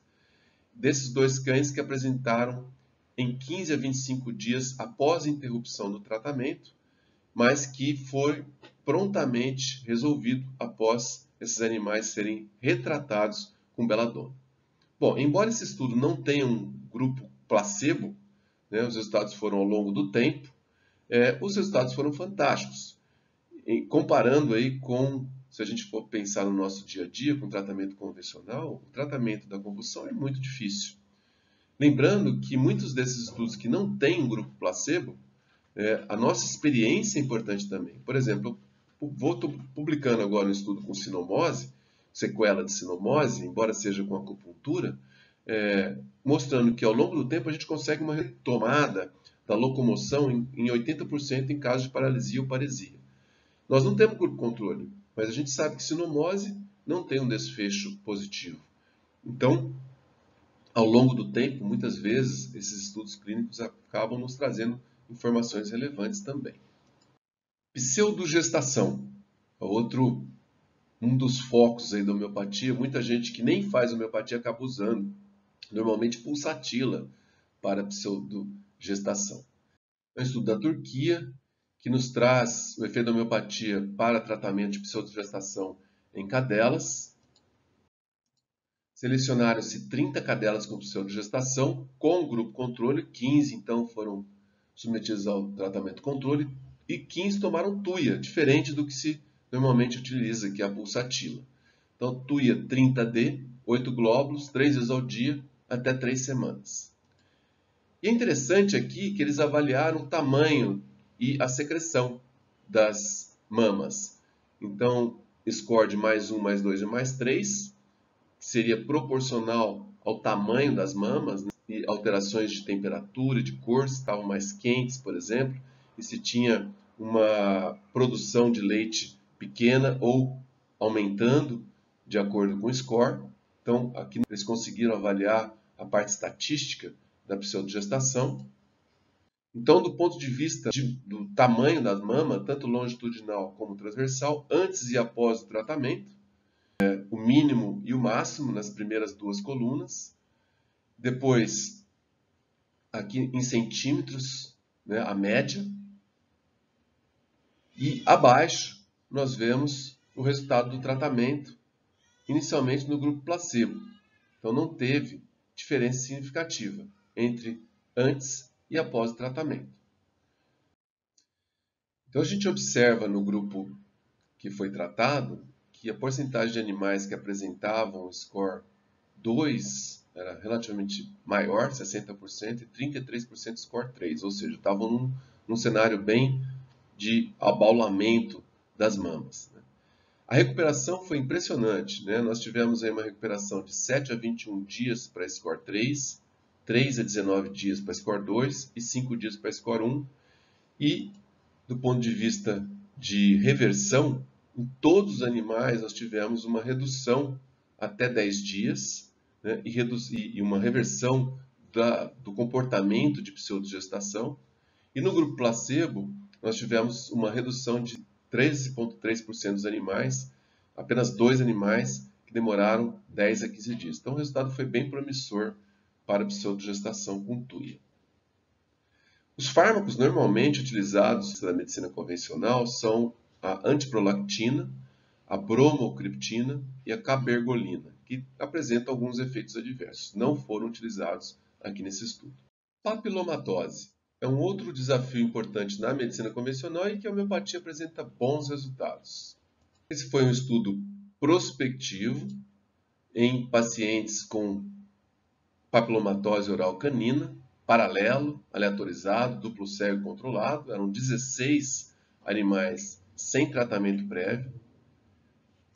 desses dois cães que apresentaram em 15 a 25 dias após a interrupção do tratamento, mas que foi prontamente resolvido após esses animais serem retratados com beladona. Bom, embora esse estudo não tenha um grupo placebo, né, os resultados foram ao longo do tempo, é, os resultados foram fantásticos. Comparando aí com se a gente for pensar no nosso dia a dia com tratamento convencional, o tratamento da convulsão é muito difícil. Lembrando que muitos desses estudos que não têm um grupo placebo, é, a nossa experiência é importante também. Por exemplo, vou publicando agora um estudo com sinomose, sequela de sinomose, embora seja com acupuntura, é, mostrando que ao longo do tempo a gente consegue uma retomada da locomoção em, em 80% em caso de paralisia ou paresia. Nós não temos controle, mas a gente sabe que sinomose não tem um desfecho positivo. Então, ao longo do tempo, muitas vezes, esses estudos clínicos acabam nos trazendo informações relevantes também. Pseudogestação, outro um dos focos aí da homeopatia, muita gente que nem faz homeopatia acaba usando, normalmente pulsatila para pseudogestação. É um estudo da Turquia que nos traz o efeito da homeopatia para tratamento de pseudogestação em cadelas. Selecionaram-se 30 cadelas com pseudogestação, com o grupo controle, 15 então foram submetidos ao tratamento controle e 15 tomaram tuia, diferente do que se normalmente utiliza, que é a pulsatila. Então, tuia 30D, 8 glóbulos, 3 vezes ao dia, até 3 semanas. E é interessante aqui que eles avaliaram o tamanho e a secreção das mamas. Então, score de mais 1, mais 2 e mais 3, que seria proporcional ao tamanho das mamas, né? e alterações de temperatura, de cor, se estavam mais quentes, por exemplo, e se tinha uma produção de leite pequena ou aumentando de acordo com o score. Então, aqui eles conseguiram avaliar a parte estatística da pseudogestação. Então, do ponto de vista de, do tamanho da mama, tanto longitudinal como transversal, antes e após o tratamento, é, o mínimo e o máximo nas primeiras duas colunas, depois aqui em centímetros, né, a média, e abaixo nós vemos o resultado do tratamento, inicialmente no grupo placebo. Então não teve diferença significativa entre antes e após o tratamento. Então a gente observa no grupo que foi tratado que a porcentagem de animais que apresentavam o score 2 era relativamente maior, 60%, e 33% score 3, ou seja, estavam num, num cenário bem de abaulamento das mamas. Né? A recuperação foi impressionante. Né? Nós tivemos aí uma recuperação de 7 a 21 dias para score 3, 3 a 19 dias para score 2 e 5 dias para score 1. E, do ponto de vista de reversão, em todos os animais nós tivemos uma redução até 10 dias né? e, e, uma reversão da, do comportamento de pseudogestação. E no grupo placebo, nós tivemos uma redução de 13,3% dos animais, apenas dois animais que demoraram 10 a 15 dias. Então o resultado foi bem promissor para a pseudogestação com tuia. Os fármacos normalmente utilizados na medicina convencional são a antiprolactina, a bromocriptina e a cabergolina, que apresentam alguns efeitos adversos. Não foram utilizados aqui nesse estudo. Papilomatose é um outro desafio importante na medicina convencional e que a homeopatia apresenta bons resultados. Esse foi um estudo prospectivo em pacientes com papilomatose oral canina, paralelo, aleatorizado, duplo cego controlado. Eram 16 animais sem tratamento prévio,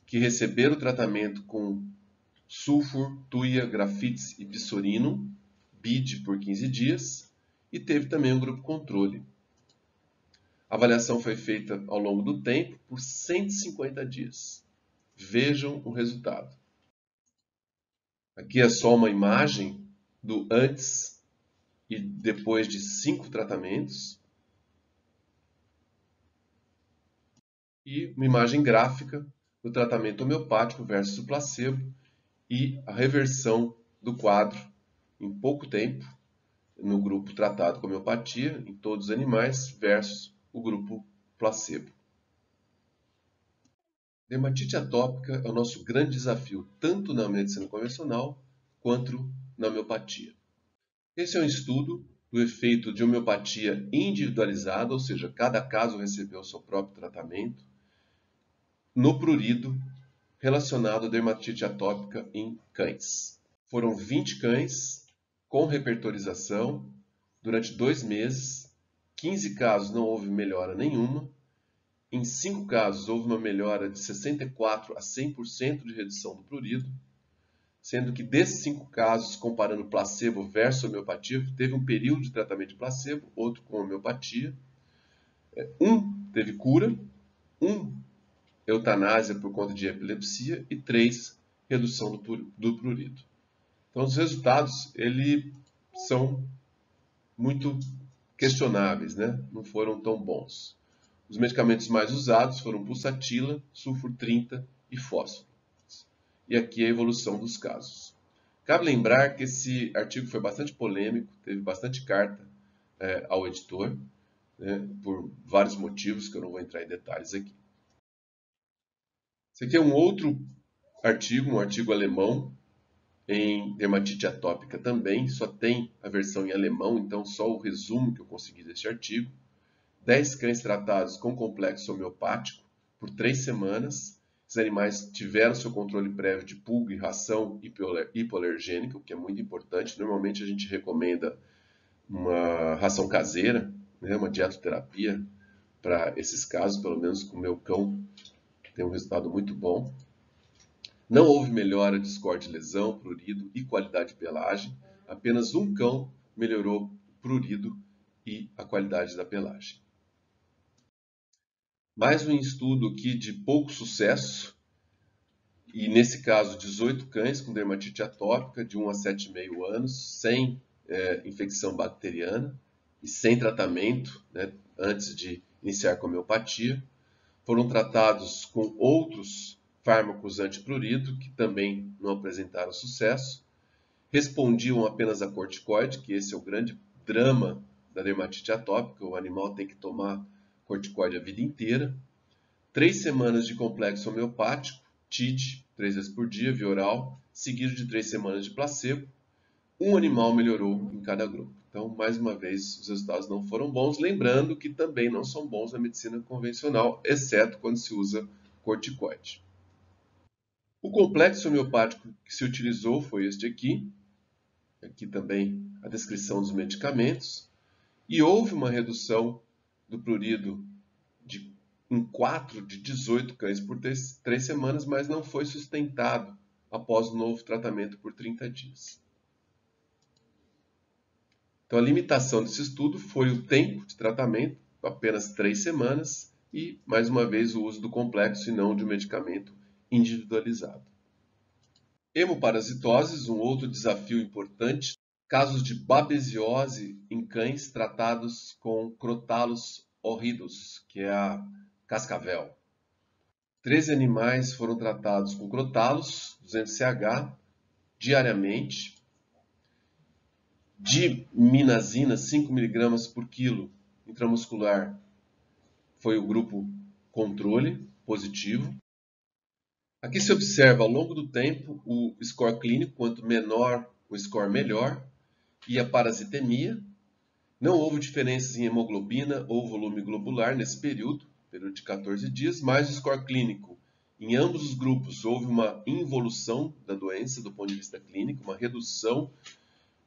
que receberam tratamento com sulfur, tuia, grafites e psorinum, BID por 15 dias, e teve também um grupo controle. A avaliação foi feita ao longo do tempo por 150 dias. Vejam o resultado. Aqui é só uma imagem do antes e depois de cinco tratamentos. E uma imagem gráfica do tratamento homeopático versus placebo e a reversão do quadro em pouco tempo no grupo tratado com homeopatia em todos os animais versus o grupo placebo. Dermatite atópica é o nosso grande desafio, tanto na medicina convencional quanto na homeopatia. Esse é um estudo do efeito de homeopatia individualizada, ou seja, cada caso recebeu o seu próprio tratamento, no prurido relacionado à dermatite atópica em cães. Foram 20 cães com repertorização durante dois meses. 15 casos não houve melhora nenhuma. Em 5 casos houve uma melhora de 64 a 100% de redução do prurido, sendo que desses 5 casos, comparando placebo versus homeopatia, teve um período de tratamento de placebo, outro com homeopatia. É, um teve cura, um eutanásia por conta de epilepsia e três redução do prurido. Então, os resultados ele, são muito questionáveis, né? não foram tão bons. Os medicamentos mais usados foram pulsatila, sulfur 30 e fósforo. E aqui a evolução dos casos. Cabe lembrar que esse artigo foi bastante polêmico, teve bastante carta é, ao editor, né, por vários motivos que eu não vou entrar em detalhes aqui. Esse aqui é um outro artigo, um artigo alemão, em dermatite atópica também, só tem a versão em alemão, então só o resumo que eu consegui deste artigo. 10 cães tratados com complexo homeopático por 3 semanas. Esses animais tiveram seu controle prévio de pulga e ração hipoalergênica, o que é muito importante. Normalmente a gente recomenda uma ração caseira, né, uma dietoterapia para esses casos, pelo menos com o meu cão tem um resultado muito bom. Não houve melhora de score de lesão, prurido e qualidade de pelagem. Apenas um cão melhorou prurido e a qualidade da pelagem. Mais um estudo aqui de pouco sucesso, e nesse caso 18 cães com dermatite atópica de 1 a 7,5 anos, sem é, infecção bacteriana e sem tratamento né, antes de iniciar com homeopatia. Foram tratados com outros fármacos antiprurido, que também não apresentaram sucesso. Respondiam apenas a corticoide, que esse é o grande drama da dermatite atópica, o animal tem que tomar corticoide a vida inteira. Três semanas de complexo homeopático, TID, três vezes por dia, via oral, seguido de três semanas de placebo. Um animal melhorou em cada grupo. Então, mais uma vez, os resultados não foram bons, lembrando que também não são bons na medicina convencional, exceto quando se usa corticoide. O complexo homeopático que se utilizou foi este aqui, aqui também a descrição dos medicamentos, e houve uma redução do prurido de, em 4 de 18 cães por 3, semanas, mas não foi sustentado após o novo tratamento por 30 dias. Então, a limitação desse estudo foi o tempo de tratamento, apenas 3 semanas, e, mais uma vez, o uso do complexo e não de um medicamento individualizado. Hemoparasitoses, um outro desafio importante, casos de babesiose em cães tratados com crotalos horridos, que é a cascavel. 13 animais foram tratados com crotalos 200CH diariamente, de minazina 5mg por quilo intramuscular foi o grupo controle positivo. Aqui se observa ao longo do tempo o score clínico, quanto menor o score melhor, e a parasitemia. Não houve diferenças em hemoglobina ou volume globular nesse período, período de 14 dias, mas o score clínico em ambos os grupos houve uma involução da doença do ponto de vista clínico, uma redução,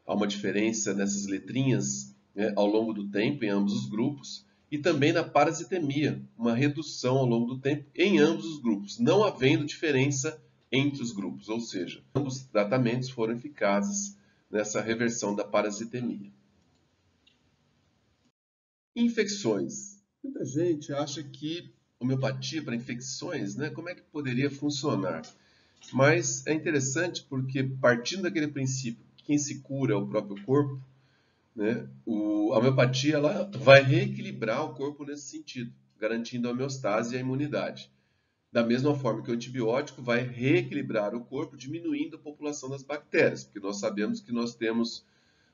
há uma diferença nessas letrinhas né, ao longo do tempo em ambos os grupos e também na parasitemia, uma redução ao longo do tempo em ambos os grupos, não havendo diferença entre os grupos, ou seja, ambos os tratamentos foram eficazes nessa reversão da parasitemia. Infecções. Muita gente acha que homeopatia para infecções, né, como é que poderia funcionar? Mas é interessante porque, partindo daquele princípio que quem se cura é o próprio corpo, né? O, a homeopatia ela vai reequilibrar o corpo nesse sentido, garantindo a homeostase e a imunidade. Da mesma forma que o antibiótico vai reequilibrar o corpo, diminuindo a população das bactérias, porque nós sabemos que nós temos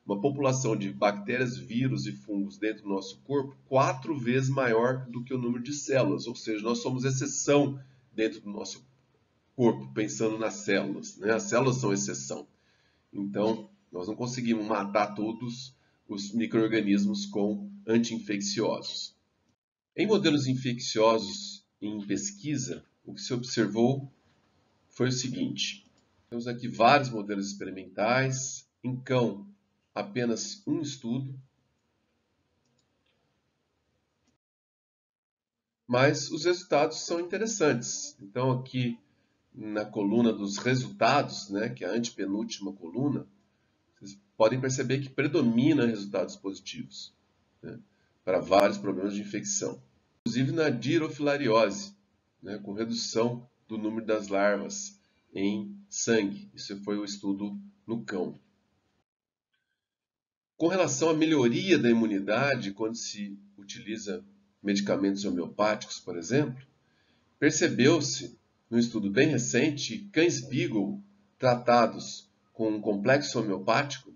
uma população de bactérias, vírus e fungos dentro do nosso corpo quatro vezes maior do que o número de células, ou seja, nós somos exceção dentro do nosso corpo, pensando nas células. Né? As células são exceção. Então, nós não conseguimos matar todos os micro-organismos com anti-infecciosos. Em modelos infecciosos em pesquisa, o que se observou foi o seguinte. Temos aqui vários modelos experimentais, em cão apenas um estudo, mas os resultados são interessantes. Então aqui na coluna dos resultados, né, que é a antepenúltima coluna, podem perceber que predomina resultados positivos né, para vários problemas de infecção, inclusive na dirofilariose, né, com redução do número das larvas em sangue. Isso foi o estudo no cão. Com relação à melhoria da imunidade, quando se utiliza medicamentos homeopáticos, por exemplo, percebeu-se, num estudo bem recente, cães Beagle tratados com um complexo homeopático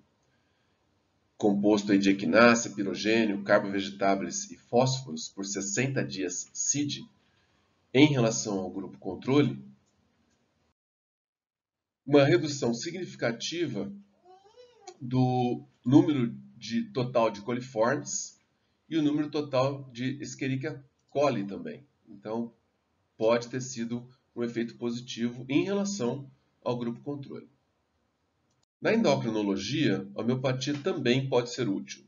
composto de equinácea, pirogênio, carbovegetáveis e fósforos por 60 dias CID, em relação ao grupo controle, uma redução significativa do número de total de coliformes e o número total de Escherichia coli também. Então, pode ter sido um efeito positivo em relação ao grupo controle. Na endocrinologia, a homeopatia também pode ser útil.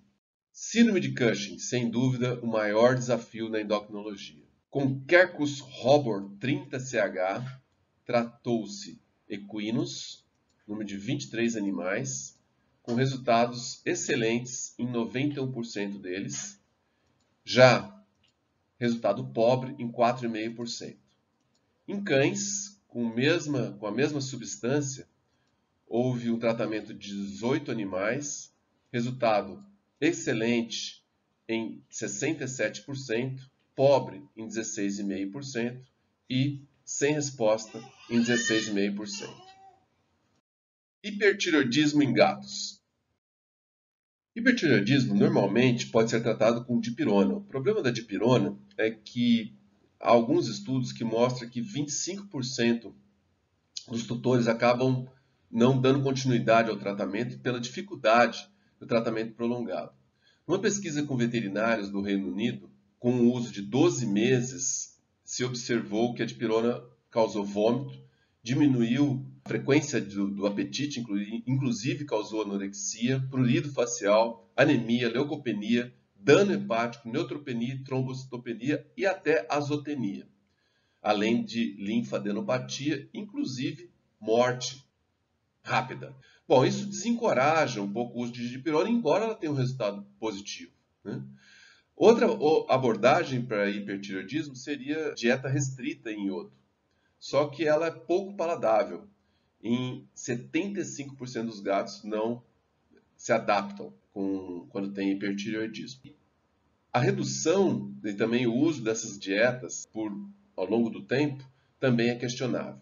Síndrome de Cushing, sem dúvida, o maior desafio na endocrinologia. Com Quercus robur 30CH, tratou-se equinos, número de 23 animais, com resultados excelentes em 91% deles. Já resultado pobre em 4,5%. Em cães, com, mesma, com a mesma substância, houve um tratamento de 18 animais, resultado excelente em 67%, pobre em 16,5% e sem resposta em 16,5%. Hipertireoidismo em gatos. Hipertireoidismo normalmente pode ser tratado com dipirona. O problema da dipirona é que há alguns estudos que mostram que 25% dos tutores acabam não dando continuidade ao tratamento pela dificuldade do tratamento prolongado. Numa pesquisa com veterinários do Reino Unido, com o uso de 12 meses, se observou que a dipirona causou vômito, diminuiu a frequência do, do apetite, inclusive causou anorexia, prurido facial, anemia, leucopenia, dano hepático, neutropenia, trombocitopenia e até azotenia, além de linfadenopatia, inclusive morte rápida. Bom, isso desencoraja um pouco o uso de dipirona, embora ela tenha um resultado positivo. Né? Outra abordagem para hipertireoidismo seria dieta restrita em iodo. Só que ela é pouco paladável. Em 75% dos gatos não se adaptam com, quando tem hipertireoidismo. A redução e também o uso dessas dietas por, ao longo do tempo também é questionável.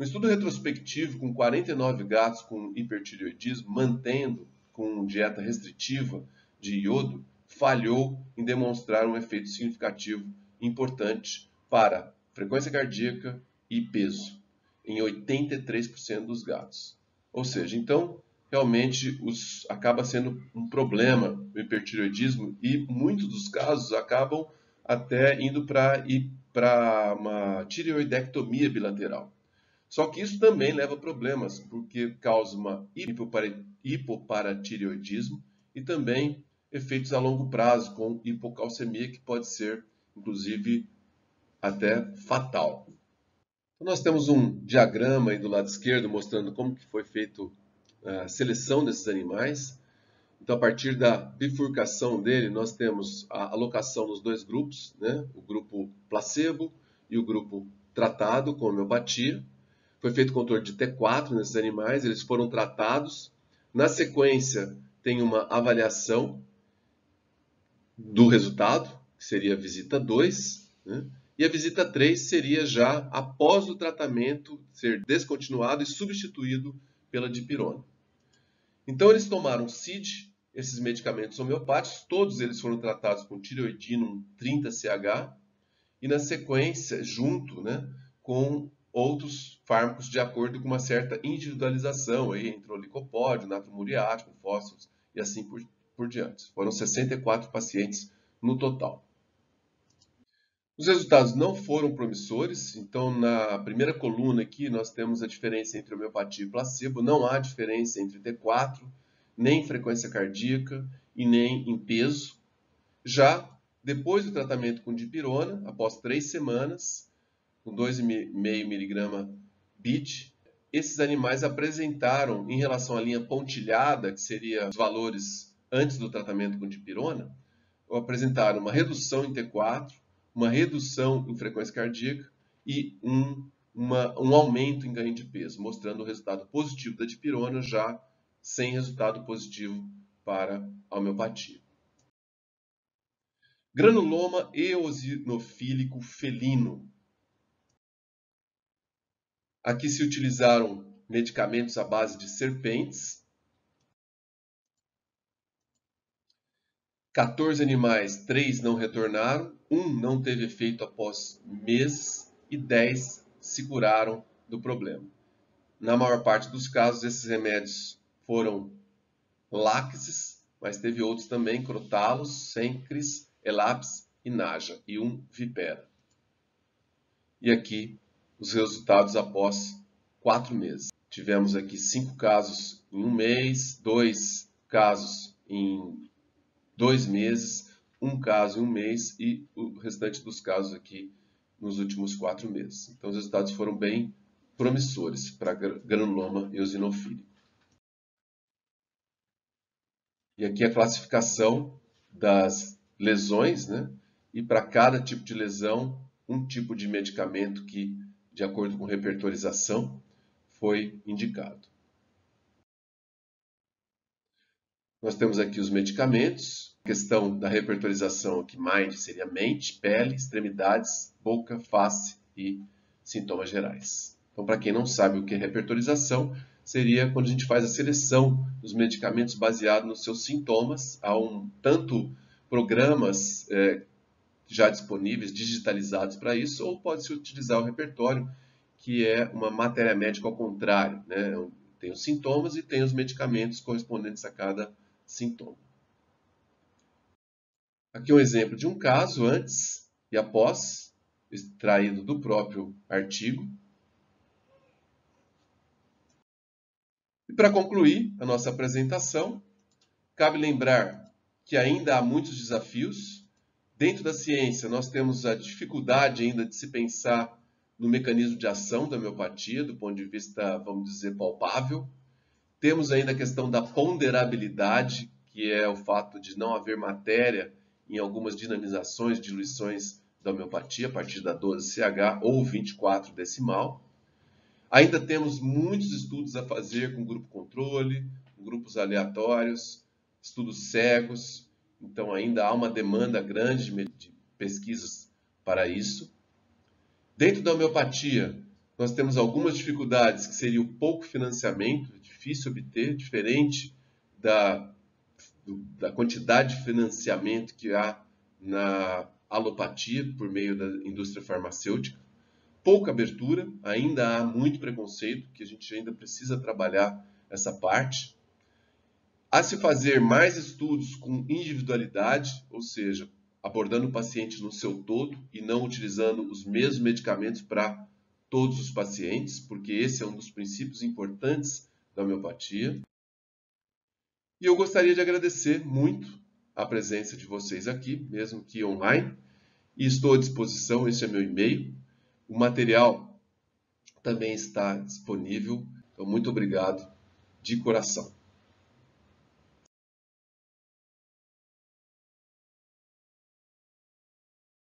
Um estudo retrospectivo com 49 gatos com hipertireoidismo, mantendo com dieta restritiva de iodo, falhou em demonstrar um efeito significativo importante para frequência cardíaca e peso em 83% dos gatos. Ou seja, então realmente os, acaba sendo um problema o hipertireoidismo e muitos dos casos acabam até indo para uma tireoidectomia bilateral. Só que isso também leva a problemas, porque causa uma hipoparatireoidismo e também efeitos a longo prazo, com hipocalcemia, que pode ser, inclusive, até fatal. Então, nós temos um diagrama aí do lado esquerdo mostrando como que foi feita a seleção desses animais. Então, a partir da bifurcação dele, nós temos a alocação nos dois grupos, né? o grupo placebo e o grupo tratado com homeopatia. Foi feito controle de T4 nesses animais, eles foram tratados. Na sequência, tem uma avaliação do resultado, que seria a visita 2, né? e a visita 3 seria já após o tratamento ser descontinuado e substituído pela dipirona. Então eles tomaram CID, esses medicamentos homeopáticos, todos eles foram tratados com tireoidinum 30CH, e na sequência, junto né, com outros fármacos de acordo com uma certa individualização, aí entrou licopódio, natro muriático, fósforos e assim por, por diante. Foram 64 pacientes no total. Os resultados não foram promissores, então na primeira coluna aqui nós temos a diferença entre homeopatia e placebo, não há diferença entre T4, nem frequência cardíaca e nem em peso. Já depois do tratamento com dipirona, após três semanas, com 2,5 mg BIT, esses animais apresentaram, em relação à linha pontilhada, que seria os valores antes do tratamento com dipirona, apresentaram uma redução em T4, uma redução em frequência cardíaca e um, uma, um aumento em ganho de peso, mostrando o resultado positivo da dipirona já sem resultado positivo para a homeopatia. Granuloma eosinofílico felino Aqui se utilizaram medicamentos à base de serpentes. 14 animais, 3 não retornaram, 1 não teve efeito após meses e 10 se curaram do problema. Na maior parte dos casos, esses remédios foram láxes, mas teve outros também, crotalos, sencris, elapis e naja, e um vipera. E aqui os resultados após quatro meses. Tivemos aqui cinco casos em um mês, dois casos em dois meses, um caso em um mês e o restante dos casos aqui nos últimos quatro meses. Então, os resultados foram bem promissores para granuloma eosinofílico. E aqui a classificação das lesões, né? E para cada tipo de lesão, um tipo de medicamento que, de acordo com repertorização, foi indicado. Nós temos aqui os medicamentos, questão da repertorização que mind seria mente, pele, extremidades, boca, face e sintomas gerais. Então, para quem não sabe o que é repertorização, seria quando a gente faz a seleção dos medicamentos baseado nos seus sintomas. Há um, tanto programas é, já disponíveis, digitalizados para isso, ou pode-se utilizar o repertório, que é uma matéria médica ao contrário. Né? Tem os sintomas e tem os medicamentos correspondentes a cada sintoma. Aqui um exemplo de um caso antes e após, extraído do próprio artigo. E para concluir a nossa apresentação, cabe lembrar que ainda há muitos desafios. Dentro da ciência, nós temos a dificuldade ainda de se pensar no mecanismo de ação da homeopatia, do ponto de vista, vamos dizer, palpável. Temos ainda a questão da ponderabilidade, que é o fato de não haver matéria em algumas dinamizações, diluições da homeopatia, a partir da 12CH ou 24 decimal. Ainda temos muitos estudos a fazer com grupo controle, grupos aleatórios, estudos cegos, então ainda há uma demanda grande de pesquisas para isso. Dentro da homeopatia, nós temos algumas dificuldades, que seria o pouco financiamento, difícil obter, diferente da, da quantidade de financiamento que há na alopatia por meio da indústria farmacêutica. Pouca abertura, ainda há muito preconceito, que a gente ainda precisa trabalhar essa parte. A se fazer mais estudos com individualidade, ou seja, abordando o paciente no seu todo e não utilizando os mesmos medicamentos para todos os pacientes, porque esse é um dos princípios importantes da homeopatia. E eu gostaria de agradecer muito a presença de vocês aqui, mesmo que online, e estou à disposição, esse é meu e-mail. O material também está disponível, então muito obrigado de coração.